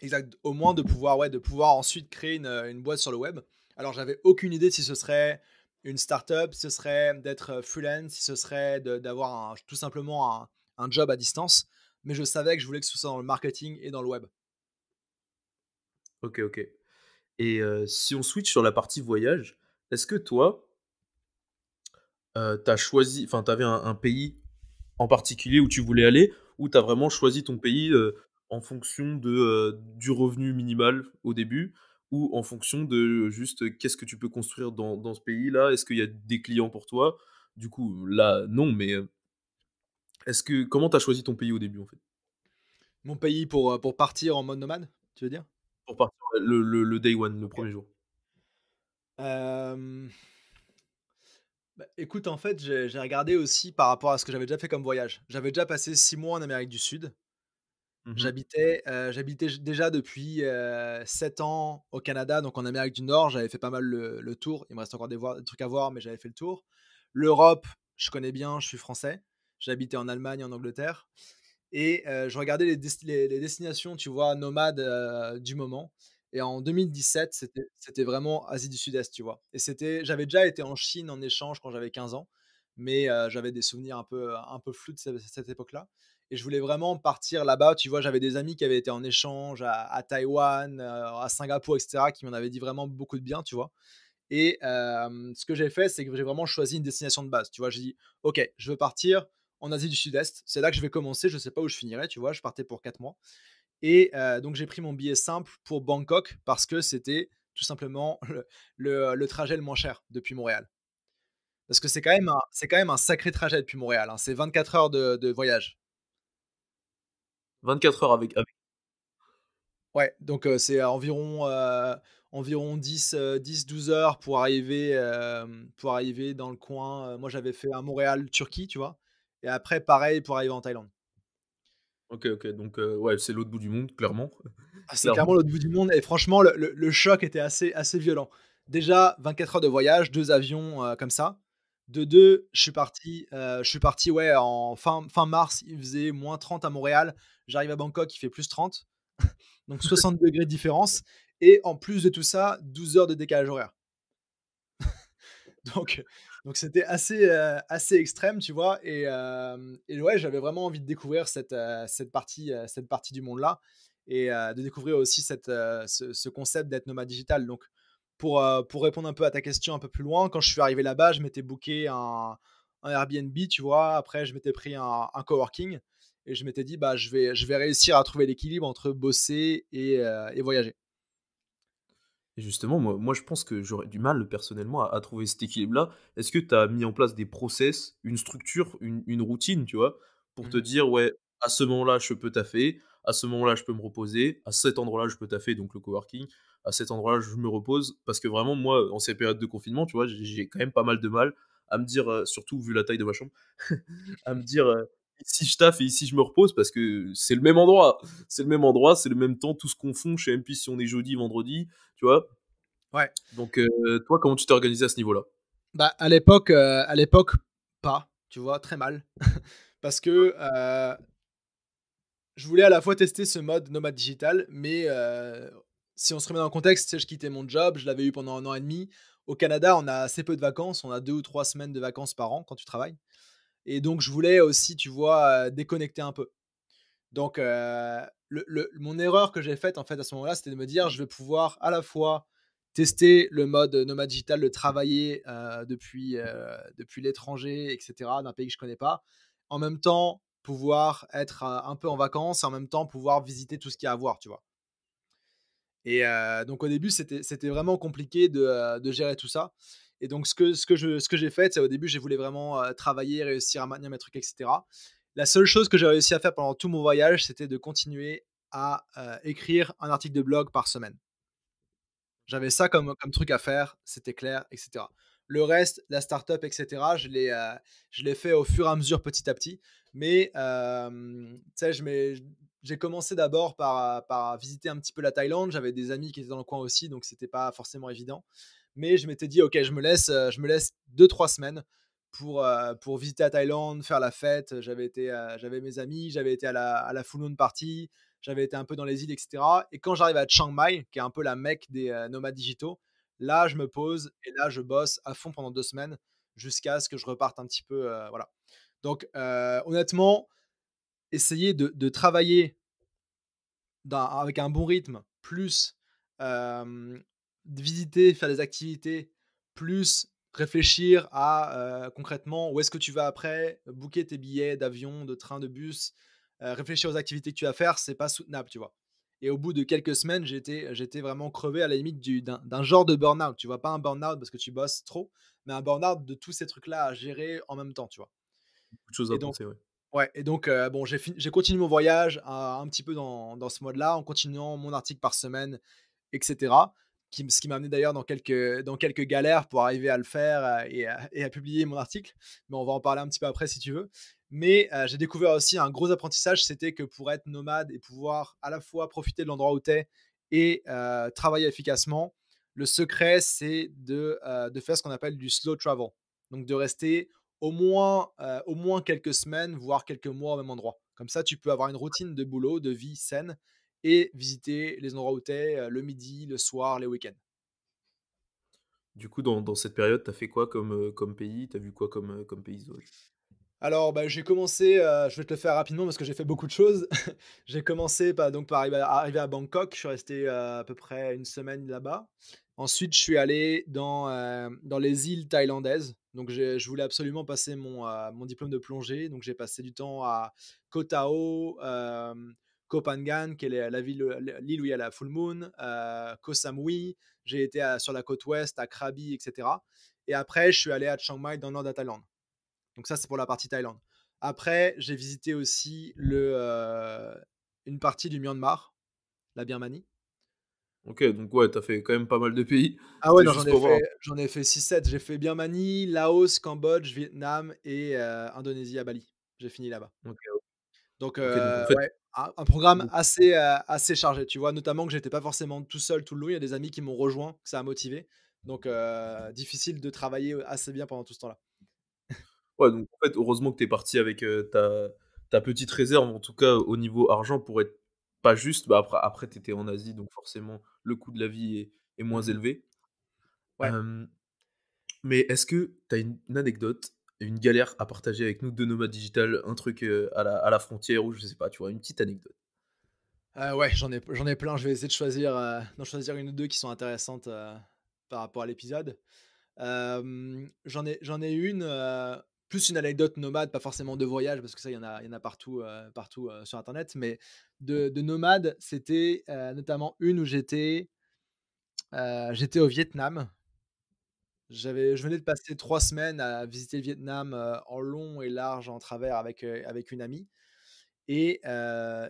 Exact, au moins de pouvoir, ouais, de pouvoir ensuite créer une, heu, une boîte sur le web. Alors j'avais aucune idée si ce serait une start-up, si ce serait d'être, heu, freelance, si ce serait d'avoir tout simplement un un job à distance, mais je savais que je voulais que ce soit dans le marketing et dans le web. OK, OK et heu, si on switch sur la partie voyage, est-ce que toi heu, tu as choisi enfin, tu avais un un pays en particulier où tu voulais aller? Ou tu as vraiment choisi ton pays, heu, en fonction de, heu, du revenu minimal au début? Ou en fonction de juste qu'est-ce que tu peux construire dans dans ce pays-là? Est-ce qu'il y a des clients pour toi? Du coup, là, non, mais, est-ce que comment tu as choisi ton pays au début, en fait? Mon pays pour, pour partir en mode nomade, tu veux dire? Pour partir, le le le day one, le premier jour. Bah, écoute, en fait, j'ai j'ai regardé aussi par rapport à ce que j'avais déjà fait comme voyage. J'avais déjà passé 6 mois en Amérique du Sud. Mmh mh. J'habitais, j'habitais j déjà depuis, heu, 7 ans au Canada, donc en Amérique du Nord. J'avais fait pas mal le le tour. Il me reste encore des voir des trucs à voir, mais j'avais fait le tour. L'Europe, je connais bien, je suis français. Habité en Allemagne, en Angleterre et heu, je regardais les desti les les destinations, tu vois, nomades, du moment et en 2017, c'était vraiment Asie du Sud-Est, tu vois? Et c'était j'avais déjà été en Chine en échange quand j'avais 15 ans, mais j'avais des souvenirs un peu, un peu flous de ce cette époque-là et je voulais vraiment partir là-bas, tu vois? J'avais des amis qui avaient été en échange à Taïwan, à Singapour et cetera, qui m'en avaient dit vraiment beaucoup de bien, tu vois? Et ce que j'ai fait, c'est que j'ai vraiment choisi une destination de base, tu vois? J'ai dit: «OK, je veux partir en Asie du Sud-Est, c'est là que je vais commencer, je sais pas où je finirai», tu vois? Je partais pour 4 mois et donc j'ai pris mon billet simple pour Bangkok parce que c'était tout simplement le le, le trajet le moins cher depuis Montréal. Parce que c'est quand même un c'est quand même un sacré trajet depuis Montréal, hein, c'est 24 heures de de voyage. 24 heures avec avec Ouais, donc c'est environ, heu, environ 10, heu, 10-12 heures pour arriver, pour arriver dans le coin, moi j'avais fait un Montréal-Turquie, tu vois? Et après pareil pour arriver en Thaïlande. OK, OK, donc ouais, c'est l'autre bout du monde, clairement, Ah, c'est clairement l'autre bout du monde et franchement le le le choc était assez assez violent. Déjà 24 heures de voyage, 2 avions, comme ça. De 2, je suis parti, je suis parti, ouais, en fin fin mars, il faisait -30 à Montréal. J'arrive à Bangkok, il fait +30, donc 60° de différence et en plus de tout ça, 12 heures de décalage horaire. Donc donc c'était assez, heu, assez extrême, tu vois? Et hem et ouais, j'avais vraiment envie de découvrir cette, heu, cette partie, cette partie du monde-là et de découvrir aussi cette, ce ce concept d'être nomade digital. Donc pour, pour répondre un peu à ta question un peu plus loin, quand je suis arrivé là-bas, je m'étais booké un un Airbnb, tu vois? Après, je m'étais pris un un coworking et je m'étais dit: «Bah, je vais je vais réussir à trouver l'équilibre entre bosser et et voyager». Et justement, moi moi, je pense que j'aurais du mal personnellement à à trouver cet équilibre-là. Est-ce que tu as mis en place des process, une structure, une une routine, tu vois? Pour te Mmh dire: «Ouais, à ce moment-là, je peux taffer, à ce moment-là, je peux me reposer, à cet endroit-là, je peux taffer», donc le coworking, «à cet endroit-là, je me repose». Parce que vraiment, moi, en ces périodes de confinement, tu vois, j'ai quand même pas mal de mal à me dire, heu, surtout vu la taille de ma chambre, à me dire, heu: «Ici je taffe et ici je me repose» parce que c'est le même endroit. C'est le même endroit, c'est le même temps, tout se confond, même plus si on est jeudi, vendredi, tu vois? Ouais. Donc heu, toi, comment tu t'es organisé à ce niveau-là? Bah, à l'époque, heu, à l'époque, pas, tu vois? Très mal. Parce que, heu, je voulais à la fois tester ce mode nomade digital, mais si on se remet dans le contexte, tu sais, je quittais mon job, je l'avais eu pendant un an et demi. au Canada, on a assez peu de vacances, on a deux ou trois semaines de vacances par an quand tu travailles. Et donc, je voulais aussi, tu vois, déconnecter un peu. Donc, le, mon erreur que j'ai faite en fait à ce moment-là, c'était de me dire, je vais pouvoir à la fois tester le mode nomade digital, de travailler depuis, depuis l'étranger, etc., d'un pays que je connais pas, en même temps pouvoir être un peu en vacances, et en même temps pouvoir visiter tout ce qu'il y a à voir, tu vois. Et donc au début, c'était vraiment compliqué de, de, gérer tout ça. Et donc ce que, je, ce que j'ai fait, c'est au début, j'ai voulu vraiment travailler, réussir à maintenir mes trucs, etc. La seule chose que j'ai réussi à faire pendant tout mon voyage, c'était de continuer à écrire un article de blog par semaine. J'avais ça comme, truc à faire, c'était clair, etc. Le reste, la startup, etc., je l'ai, je l'ai fait au fur et à mesure, petit à petit. Mais, tu sais, j'ai commencé d'abord par, par visiter un petit peu la Thaïlande. J'avais des amis qui étaient dans le coin aussi, donc c'était pas forcément évident. Mais je m'étais dit, ok, je me laisse, je me laisse deux, trois semaines pour, pour visiter la Thaïlande, faire la fête. J'avais, été, j'avais mes amis, j'avais été à la, à la Full Moon Party, j'avais été un peu dans les îles, etc. Et quand j'arrive à Chiang Mai, qui est un peu la mecque des nomades digitaux, là, je me pose et là, je bosse à fond pendant deux semaines jusqu'à ce que je reparte un petit peu. voilà. Donc, honnêtement, essayer de, de travailler avec un bon rythme, plus visiter, faire des activités, plus réfléchir à concrètement où est-ce que tu vas après, booker tes billets d'avion, de train, de bus, réfléchir aux activités que tu vas faire, c'est pas soutenable, tu vois. Et au bout de quelques semaines, j'étais, j'étais vraiment crevé à la limite d'un, genre de burn-out. Tu vois, pas un burn-out parce que tu bosses trop, mais un burn-out de tous ces trucs-là à gérer en même temps, tu vois. Beaucoup de choses à penser, ouais. Ouais, et donc, bon, j'ai, j'ai continué mon voyage un petit peu dans, dans ce mode-là, en continuant mon article par semaine, etc ce qui m'a amené d'ailleurs dans quelques, galères pour arriver à le faire euh, et à, publier mon article. Mais on va en parler un petit peu après si tu veux. Mais euh, j'ai découvert aussi un gros apprentissage, c'était que pour être nomade et pouvoir à la fois profiter de l'endroit où tu es et euh, travailler efficacement, le secret, c'est de, faire ce qu'on appelle du slow travel. Donc de rester au moins quelques semaines, voire quelques mois au même endroit. Comme ça, tu peux avoir une routine de boulot, de vie saine et visiter les endroits où tu es le midi, le soir, les week-ends. Du coup, dans, dans cette période, tu as fait quoi comme, comme pays? Tu as vu quoi comme, comme paysage alors, bah, j'ai commencé, je vais te le faire rapidement parce que j'ai fait beaucoup de choses. j'ai commencé par, donc, par arriver à, Bangkok, je suis resté à peu près une semaine là-bas. Ensuite, je suis allé dans, dans les îles thaïlandaises. Donc, je voulais absolument passer mon, mon diplôme de plongée. Donc, j'ai passé du temps à Koh Tao, Koh Phangan, qui est la ville, l'île où il y a la full moon, euh, Koh Samui, j'ai été sur la côte ouest, à Krabi, etc. Et après, je suis allé à Chiang Mai dans le nord de la Thaïlande. Donc ça, c'est pour la partie Thaïlande. Après, j'ai visité aussi le, euh, une partie du Myanmar, la Birmanie. Ok, donc ouais, t'as fait quand même pas mal de pays. Ah ouais, j'en ai, fait, ai fait 6-7. J'ai fait Birmanie, Laos, Cambodge, Vietnam et euh, Indonésie à Bali. J'ai fini là-bas. Donc, ouais, un, programme assez, assez chargé, tu vois, notamment que j'étais pas forcément tout seul tout le long. Il y a des amis qui m'ont rejoint, que ça a motivé. Donc, difficile de travailler assez bien pendant tout ce temps-là. Ouais, donc en fait, heureusement que tu es parti avec ta, ta, petite réserve, en tout cas au niveau argent, pour être pas juste. Bah, après, après tu étais en Asie, donc forcément, le coût de la vie est, est moins mmh élevé. Ouais. mais est-ce que tu as une, anecdote une galère à partager avec nous de Nomade Digital, un truc à, la, à, la, frontière ou je sais pas, tu vois, une petite anecdote. Euh, ouais, j'en ai, ai plein. Je vais essayer de choisir, d'en choisir une ou deux qui sont intéressantes par rapport à l'épisode. j'en, ai, ai une, plus une anecdote nomade, pas forcément de voyage, parce que ça, il y en a, y en a partout, partout sur Internet, mais de, de nomade, c'était notamment une où j'étais, j'étais au Vietnam j'avais, je venais de passer trois semaines à visiter le Vietnam en long et large, en travers avec, avec une amie. Et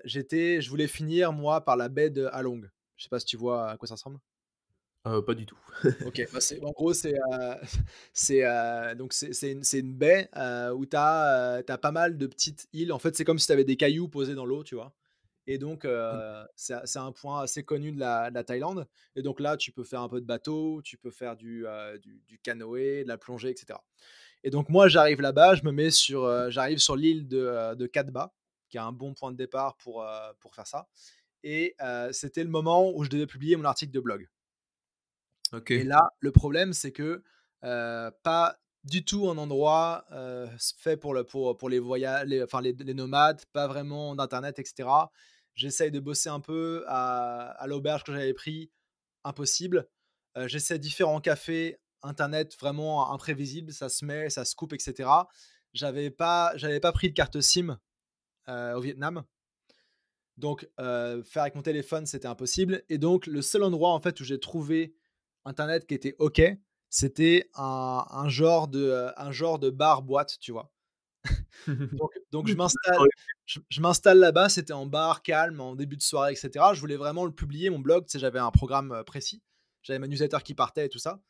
j'étais, je voulais finir, moi, par la baie de Halong. Je sais pas si tu vois à quoi ça ressemble. pas du tout. ok, bah, en gros, c'est c'est donc c'est une, une, baie où tu as, pas mal de petites îles. En fait, c'est comme si tu avais des cailloux posés dans l'eau, tu vois. Et donc, mmh. c'est un point assez connu de la, Thaïlande. Et donc là, tu peux faire un peu de bateau, tu peux faire du, du, canoë, de la plongée, etc. Et donc, moi, j'arrive là-bas, je me mets sur, j'arrive sur l'île de, de Katba, qui est un bon point de départ pour, pour faire ça. Et c'était le moment où je devais publier mon article de blog. Et là, le problème, c'est que, pas du tout un endroit, fait pour le pour pour les voya les enfin les les nomades, pas vraiment d'internet et cetera. J'essaye de bosser un peu à l'auberge que j'avais pris, impossible. Heu, j'essaie différents cafés, internet vraiment imprévisible, ça se met, ça se coupe et cetera. J'avais pas j'avais pas pris de carte SIM, heu, au Vietnam. Donc, heu, faire avec mon téléphone, c'était impossible et donc le seul endroit, en fait, où j'ai trouvé internet qui était OK, c'était un genre de, un genre de bar-boîte, tu vois? Donc donc je m'installe je je m'installe là-bas, c'était en bar, calme, en début de soirée et cetera. Je voulais vraiment le publier, mon blog, tu sais, j'avais un programme, précis. J'avais ma newsletter qui partait et tout ça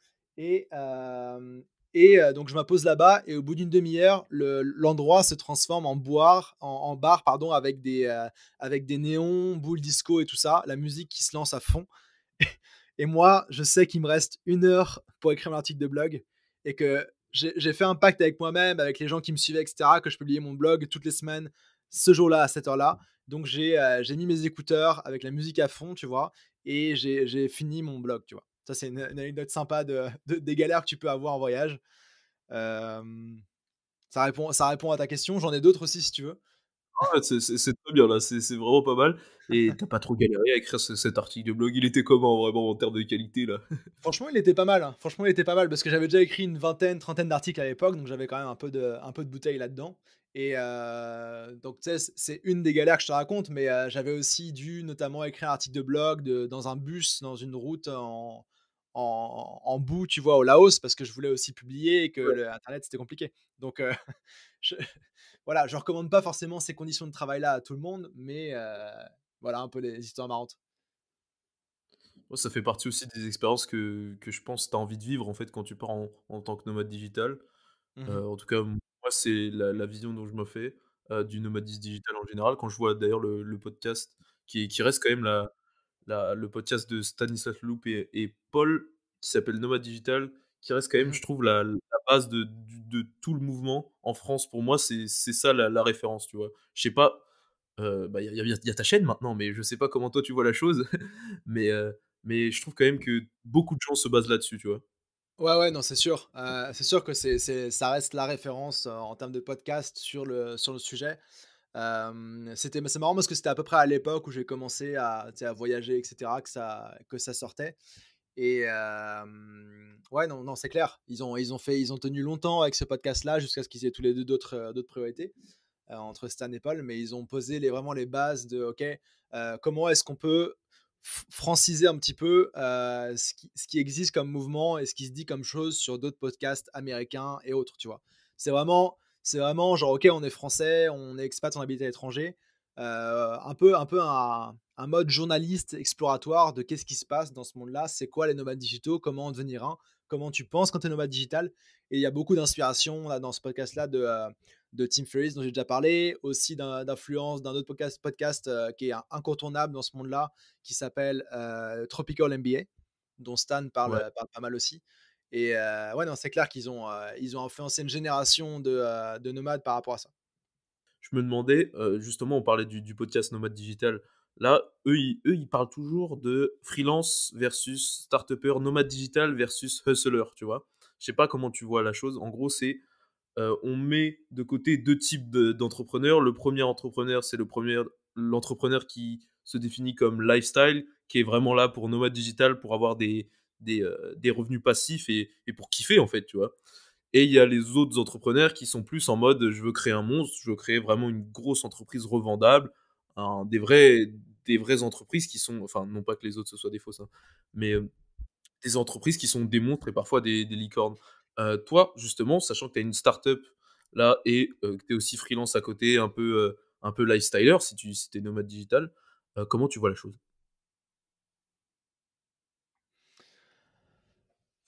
et donc je m'impose là-bas et au bout d'une demi heure, le l'endroit se transforme en boire en en bar, pardon, avec des, avec des néons, boules disco et tout ça, la musique qui se lance à fond et moi, je sais qu'il me reste une heure pour écrire mon article de blog et que j'ai fait un pacte avec moi-même, avec les gens qui me suivaient, et cetera, que je publiais mon blog toutes les semaines, ce jour-là, à cette heure-là. Donc j'ai, j'ai mis mes écouteurs avec la musique à fond, tu vois? Et j'ai fini mon blog, tu vois? Ça, c'est une une anecdote sympa de de des galères que tu peux avoir en voyage. Ça répond ça répond à ta question. J'en ai d'autres aussi si tu veux. Ah c'est très bien là, c'est vraiment pas mal et tu as pas trop galéré à écrire ce cet article de blog? Il était comment vraiment en termes de qualité là? Franchement, il était pas mal, hein. Franchement, il était pas mal parce que j'avais déjà écrit une vingtaine, trentaine d'articles à l'époque, donc j'avais quand même un peu de un peu de bouteille là-dedans et heu, donc tu sais, c'est une des galères que je te raconte, mais heu, j'avais aussi dû notamment écrire un article de blog de dans un bus, dans une route en en en bout, tu vois, au Laos, parce que je voulais aussi publier et que Ouais. le internet, c'était compliqué. Donc heu, je voilà, je recommande pas forcément ces conditions de travail-là à tout le monde, mais heu, voilà un peu les histoires marrantes. Ça fait partie aussi des expériences que que je pense tu as envie de vivre en fait quand tu pars en en tant que nomade digital. Mmh mh. Heu, en tout cas, moi, c'est la la vision dont je me fais, heu, du nomadisme digital en général. Quand je vois d'ailleurs le le podcast qui qui reste quand même la la le podcast de Stanislas Leloup et et Paul, qui s'appelle Nomade Digital, qui reste quand même, Mmh je trouve, la de tout le mouvement en France. Pour moi, c'est ça la référence, tu vois? Je sais pas, bah, il y a il y y a ta chaîne maintenant, mais je sais pas comment toi tu vois la chose, mais heu, mais je trouve quand même que beaucoup de gens se basent là-dessus, tu vois? Ouais, ouais, non, c'est sûr. Heu, c'est sûr que c'est ça reste la référence, heu, en termes de podcast sur le sur le sujet. C'était c'est marrant parce que c'était à peu près à l'époque où j'ai commencé à, à voyager et cetera que ça que ça sortait et ouais, non, c'est clair. Ils ont ils ont fait ils ont tenu longtemps avec ce podcast-là jusqu'à ce qu'ils aient tous les 2 d'autres, priorités, entre Stan et Paul, mais ils ont posé les vraiment les bases de OK, comment est-ce qu'on peut franciser un petit peu, ce qui existe comme mouvement et ce qui se dit comme chose sur d'autres podcasts américains et autres, tu vois? C'est vraiment c'est vraiment genre OK, on est français, on est expat, on habite à l'étranger, un peu un peu un un mode journaliste exploratoire de qu'est-ce qui se passe dans ce monde-là? C'est quoi les nomades digitaux? Comment en devenir un? Comment tu penses quand tu es nomade digital? Et il y a beaucoup d'inspiration dans ce podcast-là de, heu, de Tim Ferriss dont j'ai déjà parlé, aussi d'in d'influence d'un autre podcast podcast, heu, qui est incontournable dans ce monde-là, qui s'appelle, heu, Tropical MBA, dont Stan parle, Ouais. heu, parle pas mal aussi et ouais, non, c'est clair qu'ils ont, ils ont influencé une génération de, de nomades par rapport à ça. Je me demandais, justement, on parlait du du podcast Nomade Digital. Là, eux, ils parlent toujours de freelance versus start-upper, nomade digital versus hustler, tu vois? Je sais pas comment tu vois la chose. En gros, c'est, heu, on met de côté 2 types de d'entrepreneurs. Le premier entrepreneur, c'est le premier l'entrepreneur qui se définit comme lifestyle, qui est vraiment là pour nomade digital, pour avoir des des, heu, des revenus passifs et et pour kiffer, en fait, tu vois? Et il y a les autres entrepreneurs qui sont plus en mode, je veux créer un monstre, je veux créer vraiment une grosse entreprise revendable, des vrais des vraies entreprises qui sont enfin, non pas que les autres ce soient des fausses, hein, mais, heu, des entreprises qui sont des monstres et parfois des licornes. Heu, toi, justement, sachant que tu as une start-up là et heu, que tu es aussi freelance à côté, un peu, un peu lifestyler si tu si es nomade digital, comment tu vois la chose?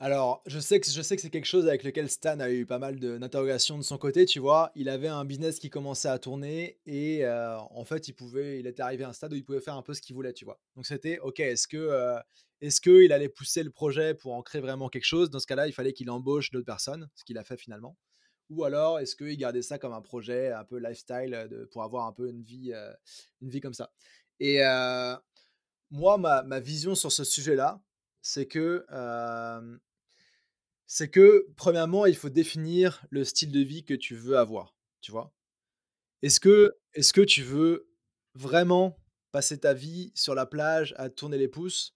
Alors, je sais que c'est quelque chose avec lequel Stan a eu pas mal de d'interrogations de son côté, tu vois? Il avait un business qui commençait à tourner et heu, en fait, il pouvait il était arrivé à un stade où il pouvait faire un peu ce qu'il voulait, tu vois? Donc c'était OK, est-ce que, heu, est-ce qu'il allait pousser le projet pour en créer vraiment quelque chose? Dans ce cas-là, il fallait qu'il embauche d'autres personnes, ce qu'il a fait finalement. Ou alors est-ce qu'il gardait ça comme un projet un peu lifestyle, de pour avoir un peu une vie, heu, une vie comme ça? Et moi, ma ma vision sur ce sujet-là c'est que, c'est que, premièrement, il faut définir le style de vie que tu veux avoir, tu vois? Est-ce que est-ce que tu veux vraiment passer ta vie sur la plage à tourner les pouces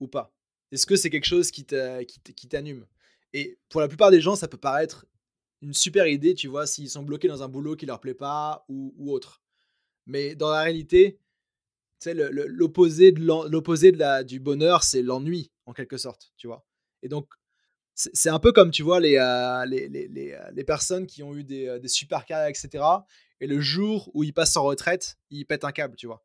ou pas? Est-ce que c'est quelque chose qui t'anime? Et pour la plupart des gens, ça peut paraître une super idée, tu vois, s'ils sont bloqués dans un boulot qui leur plaît pas ou ou autre. Mais dans la réalité, l'opposé l'opposé du bonheur, c'est l'ennui, en quelque sorte, tu vois? Et donc c'est un peu comme, tu vois, les, heu, les les heu, les personnes qui ont eu des, heu, des super carrières et cetera et le jour où ils passent en retraite, ils pètent un câble, tu vois?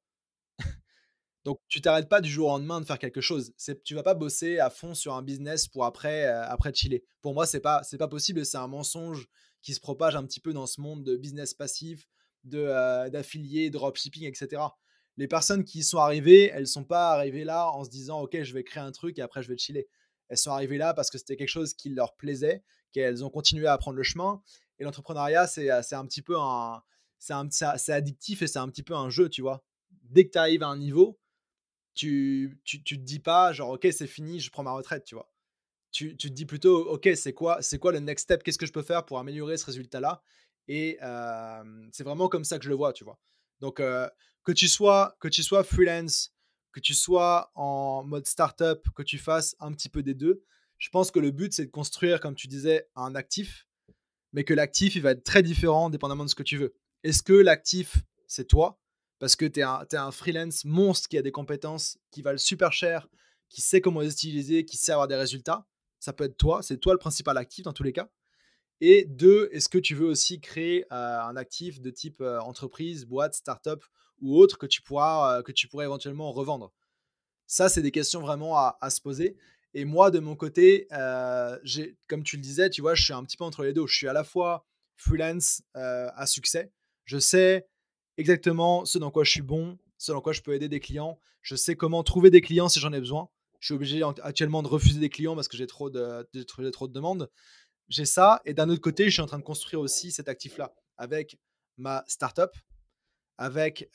Donc tu t'arrêtes pas du jour au lendemain de faire quelque chose. Tu vas pas bosser à fond sur un business pour après, après chiller. Pour moi, c'est pas pas possible c'est un mensonge qui se propage un petit peu dans ce monde de business passif, de, d'affiliés, dropshipping et cetera. Les personnes qui y sont arrivées, elles sont pas arrivées là en se disant: «OK, je vais créer un truc et après je vais chiller». Elles sont arrivées là parce que c'était quelque chose qui leur plaisait, qu'elles ont continué à apprendre le chemin et l'entrepreneuriat, c'est, c'est un petit peu un c'est addictif et c'est un petit peu un jeu, tu vois? Dès que tu arrives à un niveau, tu tu tu te dis pas genre: «OK, c'est fini, je prends ma retraite», tu vois? Tu tu te dis plutôt: «OK, c'est quoi quoi le next step? Qu'est-ce que je peux faire pour améliorer ce résultat-là?» et hem, c'est vraiment comme ça que je le vois, tu vois? Donc heu, que tu sois que tu sois freelance, que tu sois en mode startup, que tu fasses un petit peu des 2, je pense que le but, c'est de construire, comme tu disais, un actif, mais que l'actif, il va être très différent dépendamment de ce que tu veux. Est-ce que l'actif, c'est toi? Parce que tu es un freelance monstre qui a des compétences qui valent super cher, qui sait comment les utiliser, qui sait avoir des résultats. Ça peut être toi, c'est toi le principal actif dans tous les cas. Et 2, est-ce que tu veux aussi créer, heu, un actif de type, heu, entreprise, boîte, start-up ou autre que tu pourras, heu, que tu pourrais éventuellement revendre? Ça, c'est des questions vraiment à se poser et moi, de mon côté, j'ai comme tu le disais, tu vois, je suis un petit peu entre les 2. Je suis à la fois freelance, heu, à succès. Je sais exactement ce dans quoi je suis bon, ce dans quoi je peux aider des clients. Je sais comment trouver des clients si j'en ai besoin. Je suis obligé ent actuellement de refuser des clients parce que j'ai trop de trop de demandes. J'ai ça et d'un autre côté, je suis en train de construire aussi cet actif-là avec ma startup, avec,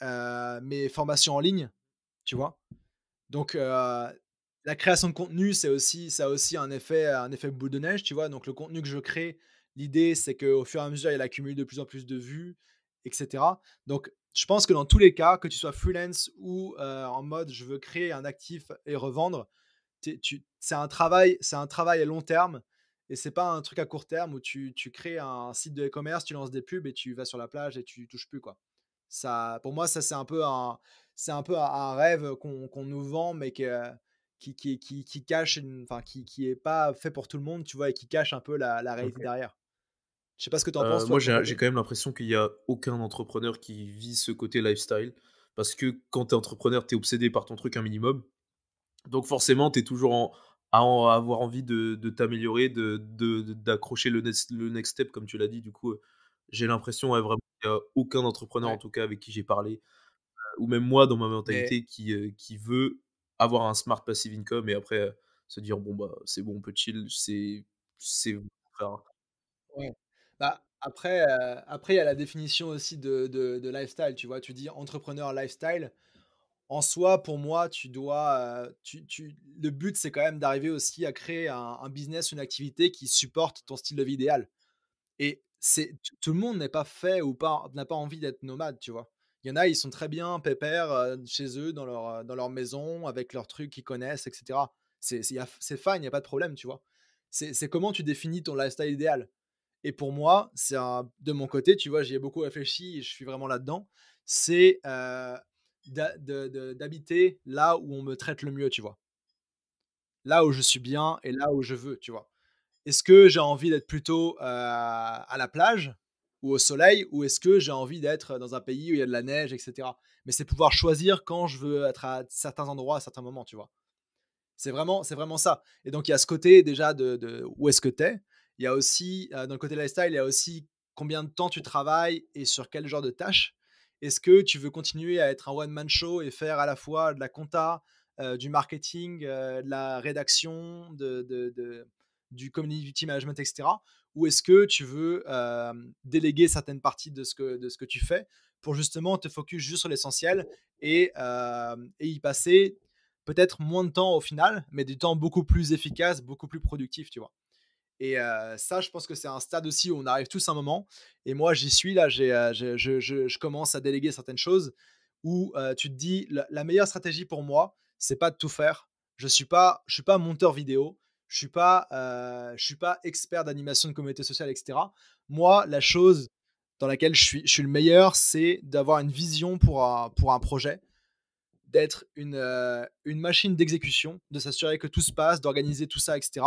mes formations en ligne, tu vois? Donc, la création de contenu, c'est aussi ça a aussi un effet un effet boule de neige, tu vois? Donc le contenu que je crée, l'idée, c'est qu'au fur et à mesure, il accumule de plus en plus de vues et cetera. Donc je pense que dans tous les cas, que tu sois freelance ou, en mode je veux créer un actif et revendre, c'est un travail c'est un travail à long terme et c'est pas un truc à court terme où tu tu crées un site de e-commerce, tu lances des pubs et tu vas sur la plage et tu touches plus, quoi. Ça pour moi, ça, c'est un peu un c'est un peu un rêve qu'on nous vend, mais que qui qui qui qui cache une enfin, qui qui est pas fait pour tout le monde, tu vois? Et qui cache un peu la la réalité derrière. Je sais pas ce que tu en penses, toi, moi, j'ai quand même l'impression qu'il y a aucun entrepreneur qui vit ce côté lifestyle. Parce que quand tu es entrepreneur, tu es obsédé par ton truc un minimum. Donc forcément, tu es toujours en à en à avoir envie de de t'améliorer, de de de d'accrocher le nest le next step comme tu l'as dit. Du coup, heu, j'ai l'impression, ouais, vraiment qu'il a aucun entrepreneur, en tout cas avec qui j'ai parlé, ou même moi dans ma Mais mentalité qui, qui veut avoir un smart passive income et après, se dire: «Bon, bah, c'est bon, on peut chill». C'est c'est enfin Ouais. Bah, après, après il y a la définition aussi de de de lifestyle, tu vois? Tu dis entrepreneur lifestyle. En soi, pour moi, tu dois, tu tu le but, c'est quand même d'arriver aussi à créer un un business, une activité qui supporte ton style de vie idéal et c'est tout le monde n'est pas fait ou pas n'a pas envie d'être nomade, tu vois? Il y en a, ils sont très bien pépères, chez eux, dans leur, maison, avec leurs trucs qu'ils connaissent et cetera. C'est fine, il y a pas de problème, tu vois? C'est comment tu définis ton lifestyle idéal? Et pour moi, c'est de mon côté, tu vois, j'y ai beaucoup réfléchi je suis vraiment là-dedans. C'est, d'habiter là où on me traite le mieux, tu vois? Là où je suis bien et là où je veux, tu vois? Est-ce que j'ai envie d'être plutôt, à la plage ou au soleil ou est-ce que j'ai envie d'être dans un pays où il y a de la neige et cetera? Mais c'est pouvoir choisir quand je veux être à certains endroits, à certains moments, tu vois? C'est vraiment c'est vraiment ça et donc il y a ce côté déjà de où est-ce que tu es. Il y a aussi, dans le côté lifestyle, il y a aussi combien de temps tu travailles et sur quel genre de tâches. Est-ce que tu veux continuer à être un one man show et faire à la fois de la compta, du marketing, de la rédaction, de du community management et cetera? Ou est-ce que tu veux, déléguer certaines parties de ce que de ce que tu fais pour justement te focus juste sur l'essentiel et et y passer peut-être moins de temps au final, mais du temps beaucoup plus efficace, beaucoup plus productif, tu vois? Et ça, je pense que c'est un stade aussi où on arrive tous à un moment. Et moi, j'y suis là, j'ai, je, je, commence à déléguer certaines choses où tu te dis la, meilleure stratégie pour moi, c'est pas de tout faire. Je suis pas, suis pas monteur vidéo, je suis pas, je suis pas expert d'animation de communauté sociale, etc. Moi, la chose dans laquelle je suis, je suis le meilleur, c'est d'avoir une vision pour un, pour un projet, d'être une, une machine d'exécution, de s'assurer que tout se passe, d'organiser tout ça, etc.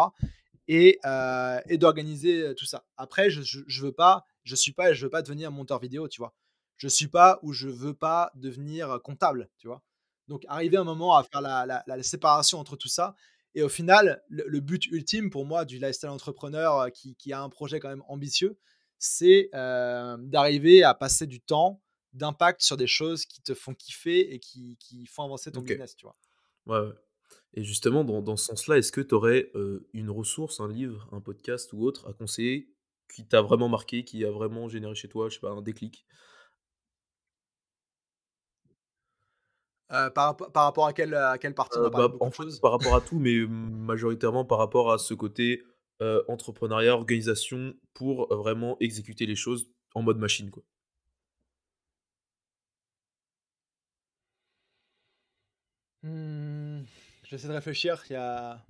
Et, et d'organiser tout ça. Après, je, je, veux pas, je suis pas, je veux pas devenir monteur vidéo, tu vois je suis pas ou je veux pas devenir comptable, tu vois. Donc, arriver un moment à faire la, séparation entre tout ça. Et au final, le, but ultime pour moi du lifestyle entrepreneur qui, a un projet quand même ambitieux, c'est d'arriver à passer du temps d'impact sur des choses qui te font kiffer et qui, font avancer ton business, tu vois. Ouais, Et justement, dans, ce sens-là, est-ce que tu aurais une ressource, un livre, un podcast ou autre à conseiller qui t'a vraiment marqué, qui a vraiment généré chez toi, je sais pas, un déclic? Euh, par, par, rapport à quelle, à quelle partie euh, bah, en fait, Par rapport à tout, mais majoritairement par rapport à ce côté euh, entrepreneuriat, organisation, pour vraiment exécuter les choses en mode machine. Quoi. Mmh, J'essaie de réfléchir. Il y a...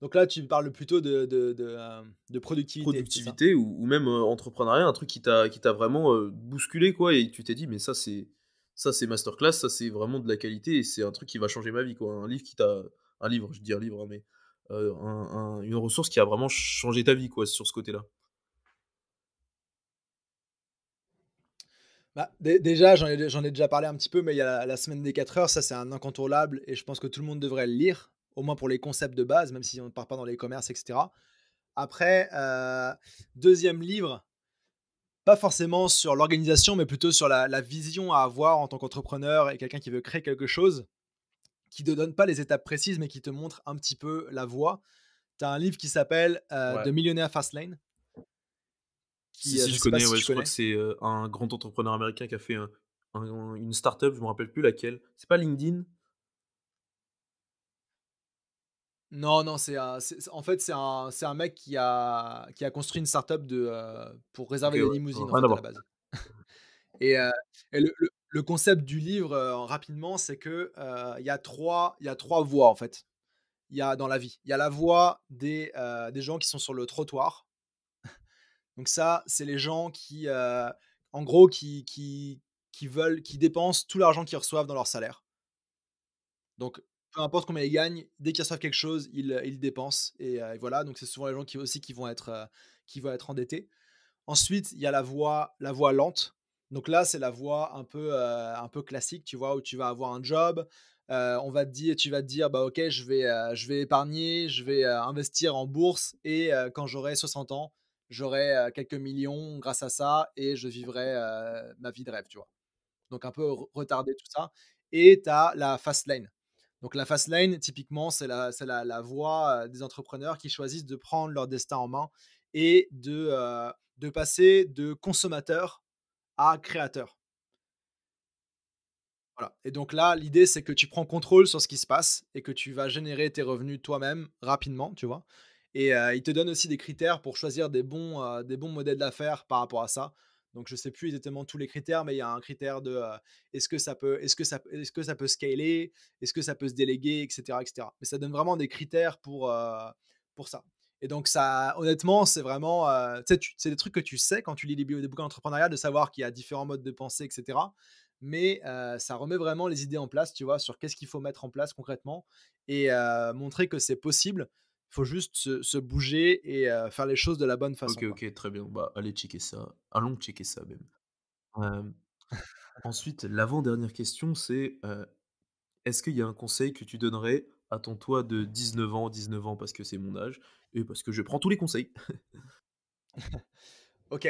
Donc là, tu parles plutôt de, de, de, de productivité. Productivité ou, ou, même entrepreneuriat, un truc qui t'a vraiment bousculé, quoi, et tu t'es dit, mais ça, c'est ça c'est masterclass, ça c'est vraiment de la qualité et c'est un truc qui va changer ma vie quoi. Un livre qui t'a, un livre, je dis un livre, hein, mais euh, une ressource qui a vraiment changé ta vie quoi sur ce côté-là. Bah, déjà, j'en ai, déjà parlé un petit peu, mais il y a la, semaine des 4 heures, ça c'est un incontournable et je pense que tout le monde devrait le lire, au moins pour les concepts de base, même si on ne part pas dans les commerces, etc. Après, euh, deuxième livre, pas forcément sur l'organisation, mais plutôt sur la, vision à avoir en tant qu'entrepreneur et quelqu'un qui veut créer quelque chose, qui ne te donne pas les étapes précises, mais qui te montre un petit peu la voie. Tu as un livre qui s'appelle euh, The Millionaire Fastlane. Qui, si, je, connais, je crois que c'est euh, un grand entrepreneur américain qui a fait un, un, une startup, je me rappelle plus laquelle. C'est pas LinkedIn? Non, non, c'est en fait, c'est un, un mec qui a, qui a construit une startup de, euh, pour réserver des limousines à la base. et, euh, le, le, concept du livre, euh, rapidement, c'est que il y, a trois, y a trois voies en fait. Il y a dans la vie. Il y a la voie des, des gens qui sont sur le trottoir. Donc ça, c'est les gens qui, en gros, qui, qui, qui veulent, qui dépensent tout l'argent qu'ils reçoivent dans leur salaire. Donc peu importe combien ils gagnent, dès qu'ils reçoivent quelque chose, ils, euh, ils dépensent. Euh, et, voilà, donc c'est souvent les gens qui aussi qui vont être, euh, qui vont être endettés. Ensuite, il y a la voie, la voie lente. Donc là, c'est la voie un peu, un peu classique, tu vois, où tu vas avoir un job. on va te dire, tu vas te dire, bah ok, je vais, je vais épargner, je vais investir en bourse et quand j'aurai 60 ans, j'aurai quelques millions grâce à ça et je vivrai ma vie de rêve, tu vois. Donc un peu retarder tout ça. Et tu as la fast lane. Donc la fast lane, typiquement, c'est la, la, la, voie des entrepreneurs qui choisissent de prendre leur destin en main et de, passer de consommateur à créateur. Voilà. Et donc là, l'idée, c'est que tu prends contrôle sur ce qui se passe et que tu vas générer tes revenus toi-même rapidement, tu vois. Et il te donne aussi des critères pour choisir des bons modèles d'affaires par rapport à ça. Donc je sais plus exactement tous les critères, mais il y a un critère de est-ce que ça peut, est-ce que ça, est-ce que ça peut scaler, est-ce que ça peut se déléguer, etc., etc. Mais ça donne vraiment des critères pour pour ça. Et donc ça, honnêtement, c'est vraiment, c'est des trucs que tu sais quand tu lis des, des bouquins d'entrepreneuriat, de savoir qu'il y a différents modes de pensée, etc. Mais ça remet vraiment les idées en place, tu vois, sur qu'est-ce qu'il faut mettre en place concrètement et montrer que c'est possible faut juste se, bouger et faire les choses de la bonne façon. Ok, ok, très bien. Bah, allez checker ça. Allons checker ça même. ensuite, l'avant-dernière question, c'est est-ce qu'il y a un conseil que tu donnerais à ton toi de 19 ans, 19 ans parce que c'est mon âge, et parce que je prends tous les conseils? Ok.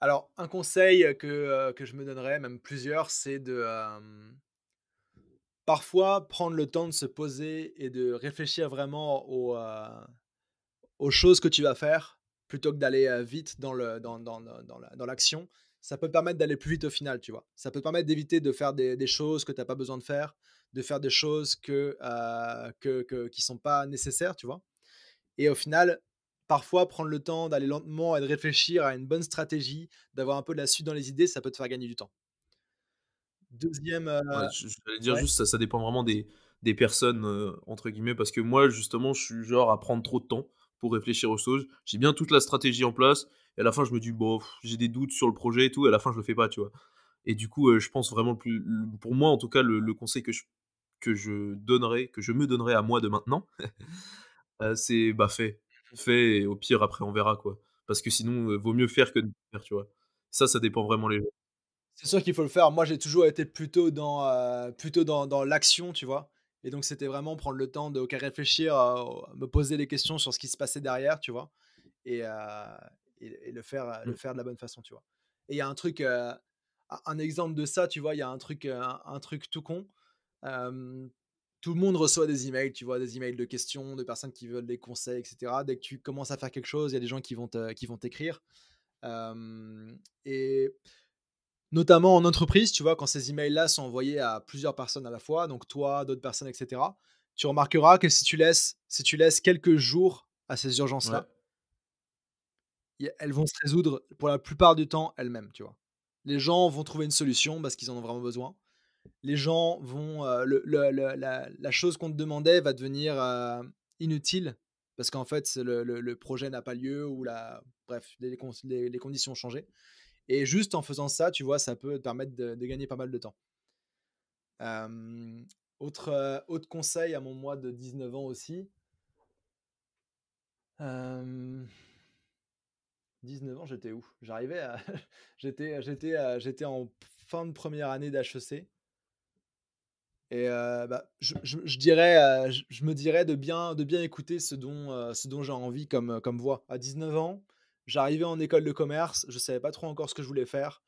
Alors, un conseil que, que je me donnerais, même plusieurs, c'est de parfois prendre le temps de se poser et de réfléchir vraiment aux, euh, aux choses que tu vas faire plutôt que d'aller euh, vite dans, l'action. ça peut permettre d'aller plus vite au final, tu vois. Ça peut permettre d'éviter de faire des, choses que tu n'as pas besoin de faire, de faire des choses que, euh, qui sont pas nécessaires, tu vois. Et au final, parfois, prendre le temps d'aller lentement et de réfléchir à une bonne stratégie, d'avoir un peu de la suite dans les idées, ça peut te faire gagner du temps. Deuxième. Euh, je, vais dire juste, ça, ça dépend vraiment des, des personnes, euh, entre guillemets, parce que moi, justement, je suis genre à prendre trop de temps pour réfléchir aux choses. J'ai bien toute la stratégie en place, et à la fin, je me dis, bon, j'ai des doutes sur le projet et tout, et à la fin, je le fais pas, tu vois. Et du coup, euh, je pense vraiment plus. Pour moi, en tout cas, le, conseil que je, que je donnerais, que je me donnerais à moi de maintenant, euh, c'est bah, fais. Fais, et au pire, après, on verra, quoi. Parce que sinon, vaut mieux faire que de faire, tu vois. Ça, ça dépend vraiment les gens. C'est sûr qu'il faut le faire. Moi, j'ai toujours été plutôt dans, plutôt dans, dans l'action, tu vois. Et donc, c'était vraiment prendre le temps de réfléchir, me poser des questions sur ce qui se passait derrière, tu vois, et, et, le, faire, le mmh. faire de la bonne façon, tu vois. Et il y a un truc, un exemple de ça, tu vois, il y a un truc, un, truc tout con. tout le monde reçoit des emails, tu vois, des emails de questions, de personnes qui veulent des conseils, etc. Dès que tu commences à faire quelque chose, il y a des gens qui vont qui vont t'écrire. et notamment en entreprise, tu vois, quand ces emails-là sont envoyés à plusieurs personnes à la fois, donc toi, d'autres personnes, etc., tu remarqueras que si tu laisses, si tu laisses quelques jours à ces urgences-là, elles vont se résoudre pour la plupart du temps elles-mêmes, tu vois. Les gens vont trouver une solution parce qu'ils en ont vraiment besoin. Les gens vont, euh, la, chose qu'on te demandait va devenir euh, inutile parce qu'en fait le, projet n'a pas lieu ou la, bref, les, les conditions ont changé. Et juste en faisant ça, tu vois, ça peut te permettre de, gagner pas mal de temps. autre, autre conseil à mon mois de 19 ans aussi. 19 ans, j'étais où? J'arrivais à. j'étais, j'étais, j'étais en fin de première année d'HEC. Et bah, je, je, dirais, je, me dirais de bien, de bien écouter ce dont, ce dont j'ai envie comme, comme voix. À 19 ans, J'arrivais en école de commerce, je savais pas trop encore ce que je voulais faire.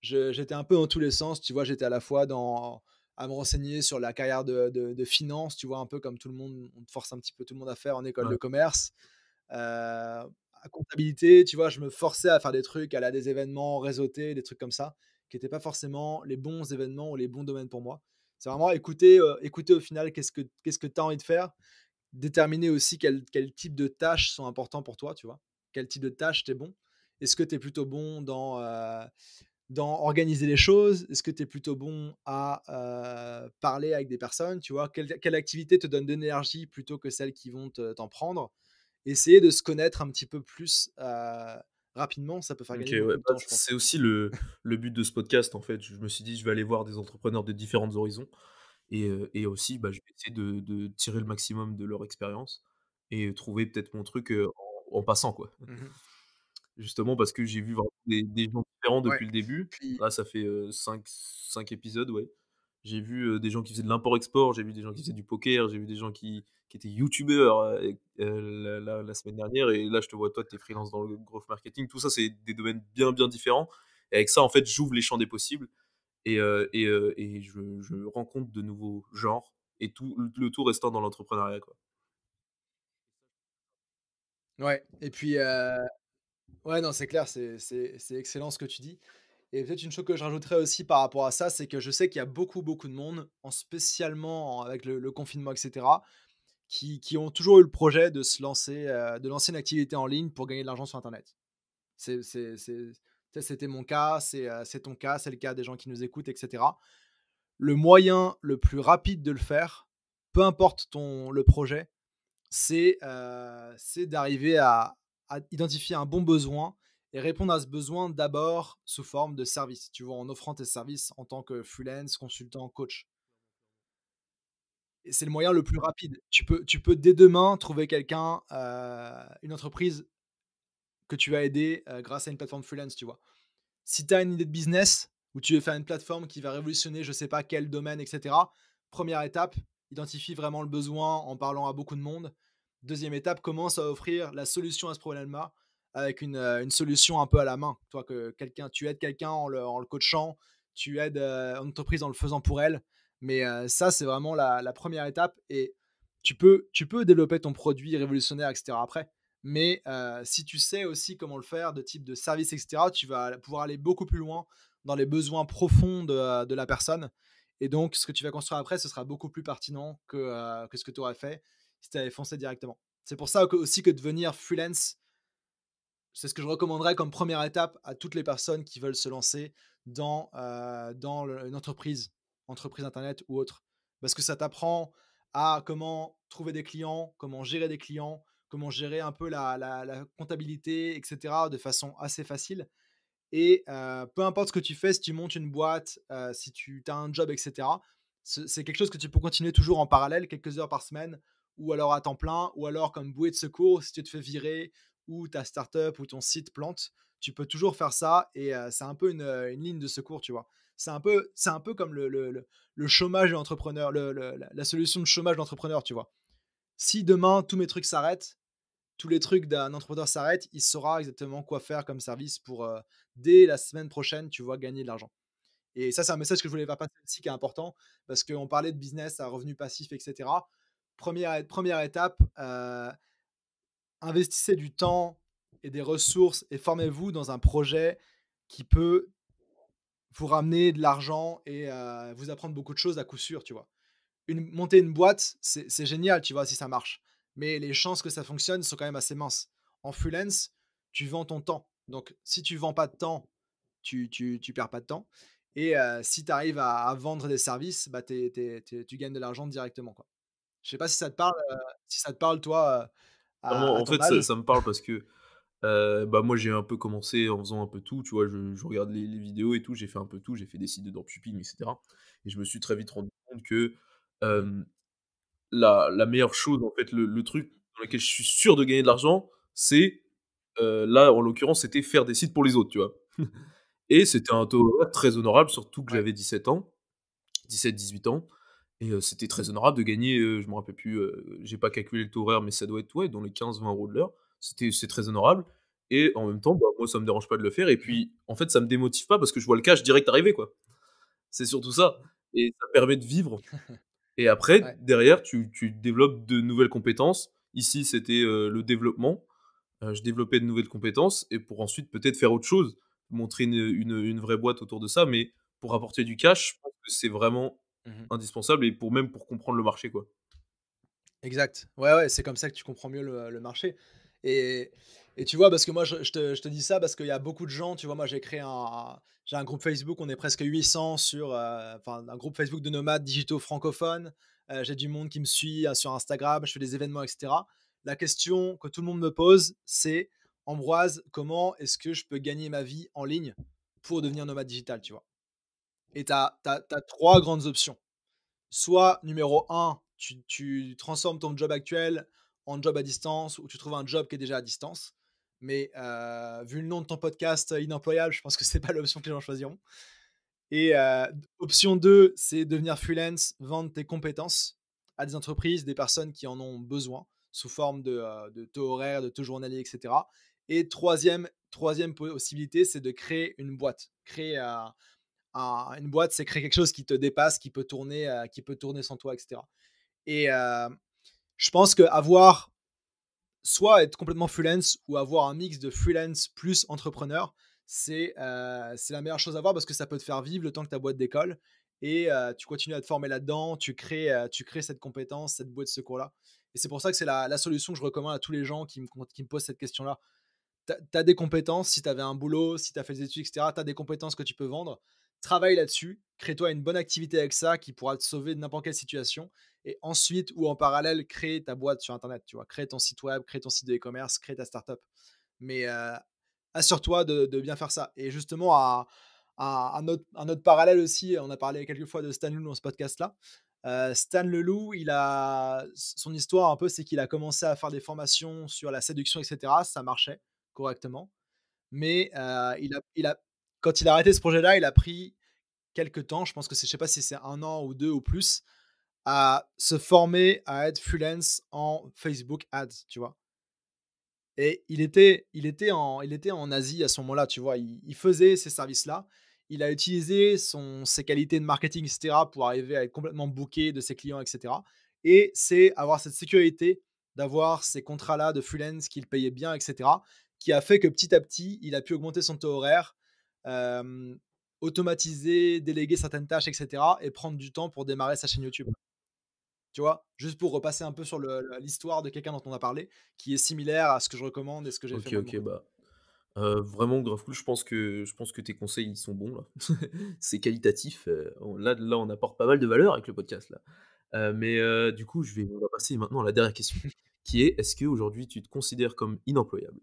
J'étais un peu dans tous les sens, tu vois, j'étais à la fois dans à me renseigner sur la carrière de, de, finance, tu vois, un peu comme tout le monde, on force un petit peu tout le monde à faire en école de commerce. Euh, à comptabilité, tu vois, je me forçais à faire des trucs, à aller à des événements réseautés, des trucs comme ça, qui n'étaient pas forcément les bons événements ou les bons domaines pour moi. C'est vraiment écouter, euh, écouter au final qu'est-ce que qu'est-ce que tu as envie de faire, déterminer aussi quel, quel type de tâches sont importants pour toi, tu vois quel type de tâche tu es bon? Est-ce que tu es plutôt bon dans, euh, dans organiser les choses? Est-ce que tu es plutôt bon à euh, parler avec des personnes? Tu vois, quelle, quelle, activité te donne de l'énergie plutôt que celles qui vont t'en prendre? Essayer de se connaître un petit peu plus euh, rapidement, ça peut faire gagner bah, C'est aussi le, le, but de ce podcast, en fait. Je me suis dit, je vais aller voir des entrepreneurs de différents horizons. Et, et aussi, bah, je vais essayer de, de, tirer le maximum de leur expérience et trouver peut-être mon truc en passant, quoi. Mmh Justement parce que j'ai vu vraiment des, gens différents depuis le début. Là, ça fait 5 épisodes, ouais. J'ai vu des gens qui faisaient de l'import-export, j'ai vu des gens qui faisaient du poker, j'ai vu des gens qui, qui étaient youtubeurs la, la, semaine dernière. Et là, je te vois, toi, tu es freelance dans le growth marketing. Tout ça, c'est des domaines bien, bien différents. Et avec ça, en fait, j'ouvre les champs des possibles. Et, et, et je, je, rencontre de nouveaux genres. Et tout, le tout restant dans l'entrepreneuriat, quoi. Ouais, et puis, ouais, non, c'est clair, c'est excellent ce que tu dis. Et peut-être une chose que je rajouterais aussi par rapport à ça, c'est que je sais qu'il y a beaucoup, beaucoup de monde, en spécialement avec le, confinement, etc., qui, qui, ont toujours eu le projet de se lancer, de lancer une activité en ligne pour gagner de l'argent sur Internet. C'était mon cas, c'est ton cas, c'est le cas des gens qui nous écoutent, etc. Le moyen le plus rapide de le faire, peu importe ton, le projet, c'est d'arriver à, identifier un bon besoin et répondre à ce besoin d'abord sous forme de service, tu vois, en offrant tes services en tant que freelance, consultant, coach. C'est le moyen le plus rapide. Tu peux, tu peux dès demain trouver quelqu'un, euh, une entreprise que tu vas aider euh, grâce à une plateforme freelance, tu vois. Si tu as une idée de business ou tu veux faire une plateforme qui va révolutionner je sais pas quel domaine, etc., première étape, identifie vraiment le besoin en parlant à beaucoup de monde. Deuxième étape, commence à offrir la solution à ce problème-là avec une, euh, solution un peu à la main. Toi, que quelqu'un, tu aides quelqu'un en le, coachant, tu aides euh, une entreprise en le faisant pour elle. Mais euh, ça, c'est vraiment la, première étape. Et tu peux, tu peux développer ton produit révolutionnaire, etc. après. Mais si tu sais aussi comment le faire, de type de service, etc., tu vas pouvoir aller beaucoup plus loin dans les besoins profonds de, la personne. Et donc, ce que tu vas construire après, ce sera beaucoup plus pertinent que, que ce que tu aurais fait si tu avais foncé directement. C'est pour ça aussi que devenir freelance, c'est ce que je recommanderais comme première étape à toutes les personnes qui veulent se lancer dans, dans une entreprise, entreprise internet ou autre. Parce que ça t'apprend à comment trouver des clients, comment gérer des clients, comment gérer un peu la, comptabilité, etc. de façon assez facile. Et peu importe ce que tu fais, si tu montes une boîte, si tu as un job, etc., c'est quelque chose que tu peux continuer toujours en parallèle, quelques heures par semaine, ou alors à temps plein, ou alors comme bouée de secours, si tu te fais virer, ou ta startup ou ton site plante, tu peux toujours faire ça, et c'est un peu une, ligne de secours, tu vois. C'est un peu, un peu comme le, le, chômage d'entrepreneur, la solution de chômage d'entrepreneur, tu vois. Si demain tous mes trucs s'arrêtent, tous les trucs d'un entrepreneur s'arrêtent, il saura exactement quoi faire comme service pour, dès la semaine prochaine, tu vois, gagner de l'argent. Et ça, c'est un message que je voulais faire passer aussi qui est important parce qu'on parlait de business à revenu passif, etc. Première, étape, investissez du temps et des ressources et formez-vous dans un projet qui peut vous ramener de l'argent et vous apprendre beaucoup de choses à coup sûr, tu vois. Une, monter une boîte, c'est génial, tu vois, si ça marche mais les chances que ça fonctionne sont quand même assez minces. En freelance, tu vends ton temps. Donc, si tu vends pas de temps, tu, tu, tu perds pas de temps. Et si tu arrives à, vendre des services, bah, tu gagnes de l'argent directement. Quoi. Je sais pas si ça te parle, si ça te parle toi. en fait, ça, me parle parce que bah, moi, j'ai un peu commencé en faisant un peu tout. Tu vois, je, regarde les, vidéos et tout. J'ai fait un peu tout. J'ai fait des sites de dropshipping, etc. Et je me suis très vite rendu compte que la, la meilleure chose, en fait, le, truc dans lequel je suis sûr de gagner de l'argent, c'est, euh, là, en l'occurrence, c'était faire des sites pour les autres, tu vois. et c'était un taux très honorable, surtout que j'avais 17 ans, 17-18 ans. Et euh, c'était très honorable de gagner, euh, je me rappelle plus, j'ai pas calculé le taux horaire, mais ça doit être ouais, dans les 15-20 euros de l'heure. C'était, c'est très honorable. Et en même temps, bah, moi, ça me dérange pas de le faire. Et puis, en fait, ça me démotive pas parce que je vois le cash direct arriver, quoi. C'est surtout ça. Et ça permet de vivre Et après, derrière, tu, tu, développes de nouvelles compétences. Ici, c'était le développement. Euh, je développais de nouvelles compétences et pour ensuite peut-être faire autre chose, montrer une, une, vraie boîte autour de ça. Mais pour apporter du cash, je pense que c'est vraiment mmh indispensable et pour même pour comprendre le marché, quoi. Exact. Ouais, ouais, c'est comme ça que tu comprends mieux le, le marché. Et, et tu vois, parce que moi, je, te, je te, dis ça parce qu'il y a beaucoup de gens, tu vois, moi, j'ai créé un, j'ai un groupe Facebook, on est presque 800 sur, euh, enfin, un groupe Facebook de nomades digitaux francophones. Euh, j'ai du monde qui me suit euh, sur Instagram, je fais des événements, etc. La question que tout le monde me pose, c'est Ambroise, comment est-ce que je peux gagner ma vie en ligne pour devenir nomade digital, tu vois? Et tu as, trois grandes options. Soit, numéro un, tu, tu transformes ton job actuel en job à distance ou tu trouves un job qui est déjà à distance. Mais vu le nom de ton podcast inemployable, je pense que c'est pas l'option que les gens choisiront. Et option 2, c'est devenir freelance, vendre tes compétences à des entreprises, des personnes qui en ont besoin, sous forme de, de taux horaire, de taux journalier, etc. Et troisième, troisième possibilité, c'est de créer une boîte. Créer une boîte, c'est créer quelque chose qui te dépasse, qui peut tourner, qui peut tourner sans toi, etc. Et je pense qu'avoir soit être complètement freelance ou avoir un mix de freelance plus entrepreneur, c'est euh, la meilleure chose à voir parce que ça peut te faire vivre le temps que ta boîte d'école et euh, tu continues à te former là-dedans, tu crées, euh, tu crées cette compétence, cette boîte de secours-là. Et c'est pour ça que c'est la, solution que je recommande à tous les gens qui me, posent cette question-là. Tu as, des compétences, si tu avais un boulot, si tu as fait des études, etc., tu as des compétences que tu peux vendre. Travaille là-dessus, crée-toi une bonne activité avec ça qui pourra te sauver de n'importe quelle situation et ensuite ou en parallèle créer ta boîte sur internet tu vois créer ton site web créer ton site de e-commerce créer ta startup mais assure-toi de, bien faire ça et justement à, un, autre, parallèle aussi on a parlé quelques fois de Stan Leloup dans ce podcast là Stan Leloup il a son histoire un peu c'est qu'il a commencé à faire des formations sur la séduction etc ça marchait correctement mais il a, il a quand il a arrêté ce projet là il a pris quelques temps je pense que c'est je sais pas si c'est un an ou deux ou plus à se former à être freelance en Facebook Ads, tu vois. Et il était, il était, en, il était en Asie à ce moment-là, tu vois. Il, faisait ces services-là. Il a utilisé son, ses qualités de marketing, etc., pour arriver à être complètement booké de ses clients, etc. Et c'est avoir cette sécurité d'avoir ces contrats-là de freelance qu'il payait bien, etc., qui a fait que petit à petit, il a pu augmenter son taux horaire, automatiser, déléguer certaines tâches, etc., et prendre du temps pour démarrer sa chaîne YouTube. Tu vois? Juste pour repasser un peu sur l'histoire de quelqu'un dont on a parlé, qui est similaire à ce que je recommande et ce que j'ai fait. Ok, ok, bah. Vraiment grave cool. Je pense que je pense que tes conseils ils sont bons là. c'est qualitatif. là, là, on apporte pas mal de valeur avec le podcast là. mais du coup, je vais passer maintenant à la dernière question, qui est est-ce qu'aujourd'hui tu te considères comme inemployable?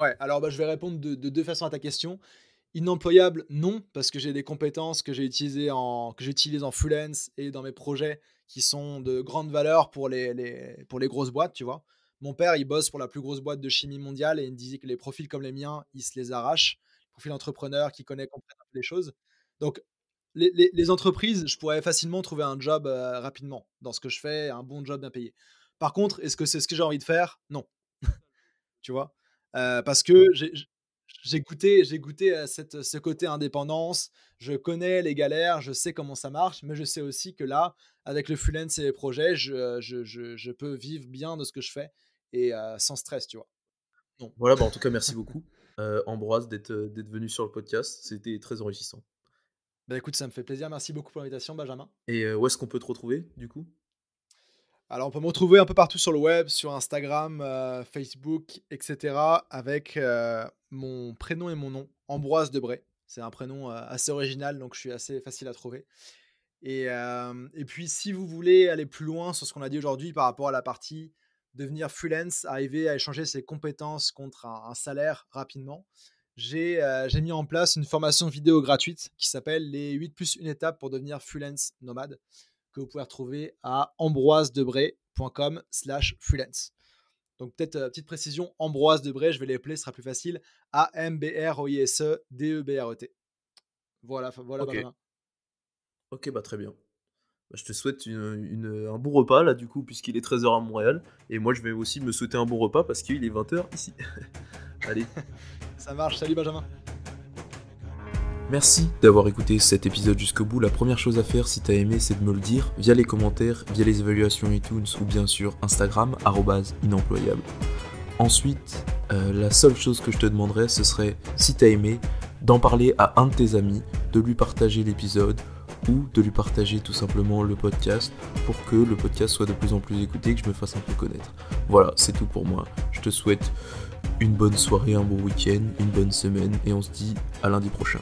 Ouais, alors bah, je vais répondre de, de deux façons à ta question. Inemployable, non, parce que j'ai des compétences que j'ai utilisées en, que j'utilise en freelance et dans mes projets qui sont de grande valeur pour les, les, pour les grosses boîtes, tu vois. Mon père, il bosse pour la plus grosse boîte de chimie mondiale et il me disait que les profils comme les miens, il se les arrache. Profil entrepreneur qui connaît complètement les choses. Donc, les, les, les, entreprises, je pourrais facilement trouver un job euh, rapidement dans ce que je fais, un bon job bien payé. Par contre, est-ce que c'est ce que j'ai envie de faire? Non. tu vois? Euh, Parce que j'ai j'ai goûté, j'ai goûté à cette, ce côté indépendance. Je connais les galères, je sais comment ça marche, mais je sais aussi que là, avec le freelance et les projets, je, je, je, je peux vivre bien de ce que je fais et sans stress, tu vois? Non. Voilà, bah en tout cas, merci beaucoup, Ambroise, d'être, venu sur le podcast. C'était très enrichissant. Bah écoute, ça me fait plaisir. Merci beaucoup pour l'invitation, Benjamin. Et où est-ce qu'on peut te retrouver, du coup? Alors, on peut me retrouver un peu partout sur le web, sur Instagram, euh, Facebook, etc. avec euh, mon prénom et mon nom, Ambroise Debray. C'est un prénom euh, assez original, donc je suis assez facile à trouver. Et, et, puis, si vous voulez aller plus loin sur ce qu'on a dit aujourd'hui par rapport à la partie devenir freelance, arriver à échanger ses compétences contre un, un salaire rapidement, j'ai mis en place une formation vidéo gratuite qui s'appelle les 8 plus 1 étape pour devenir freelance nomade que vous pouvez retrouver à ambroisedebray.com slash freelance. Donc peut-être euh, petite précision, Ambroise Debray, je vais l'appeler, ce sera plus facile, A-M-B-R-O-I-S-E-D-E-B-R-E-T. Voilà, voilà Ok, Ok, bah très bien. Bah, je te souhaite une, un bon repas là du coup puisqu'il est 13h à Montréal. Et moi je vais aussi me souhaiter un bon repas parce qu'il est 20h ici. Allez. Ça marche, salut Benjamin. Merci d'avoir écouté cet épisode jusqu'au bout. La première chose à faire si t'as aimé, c'est de me le dire via les commentaires, via les évaluations iTunes ou bien sûr Instagram, inemployable. Ensuite, euh, la seule chose que je te demanderais, ce serait, si t'as aimé, d'en parler à un de tes amis, de lui partager l'épisode ou de lui partager tout simplement le podcast pour que le podcast soit de plus en plus écouté que je me fasse un peu connaître. Voilà, c'est tout pour moi. Je te souhaite une bonne soirée, un bon week-end, une bonne semaine et on se dit à lundi prochain.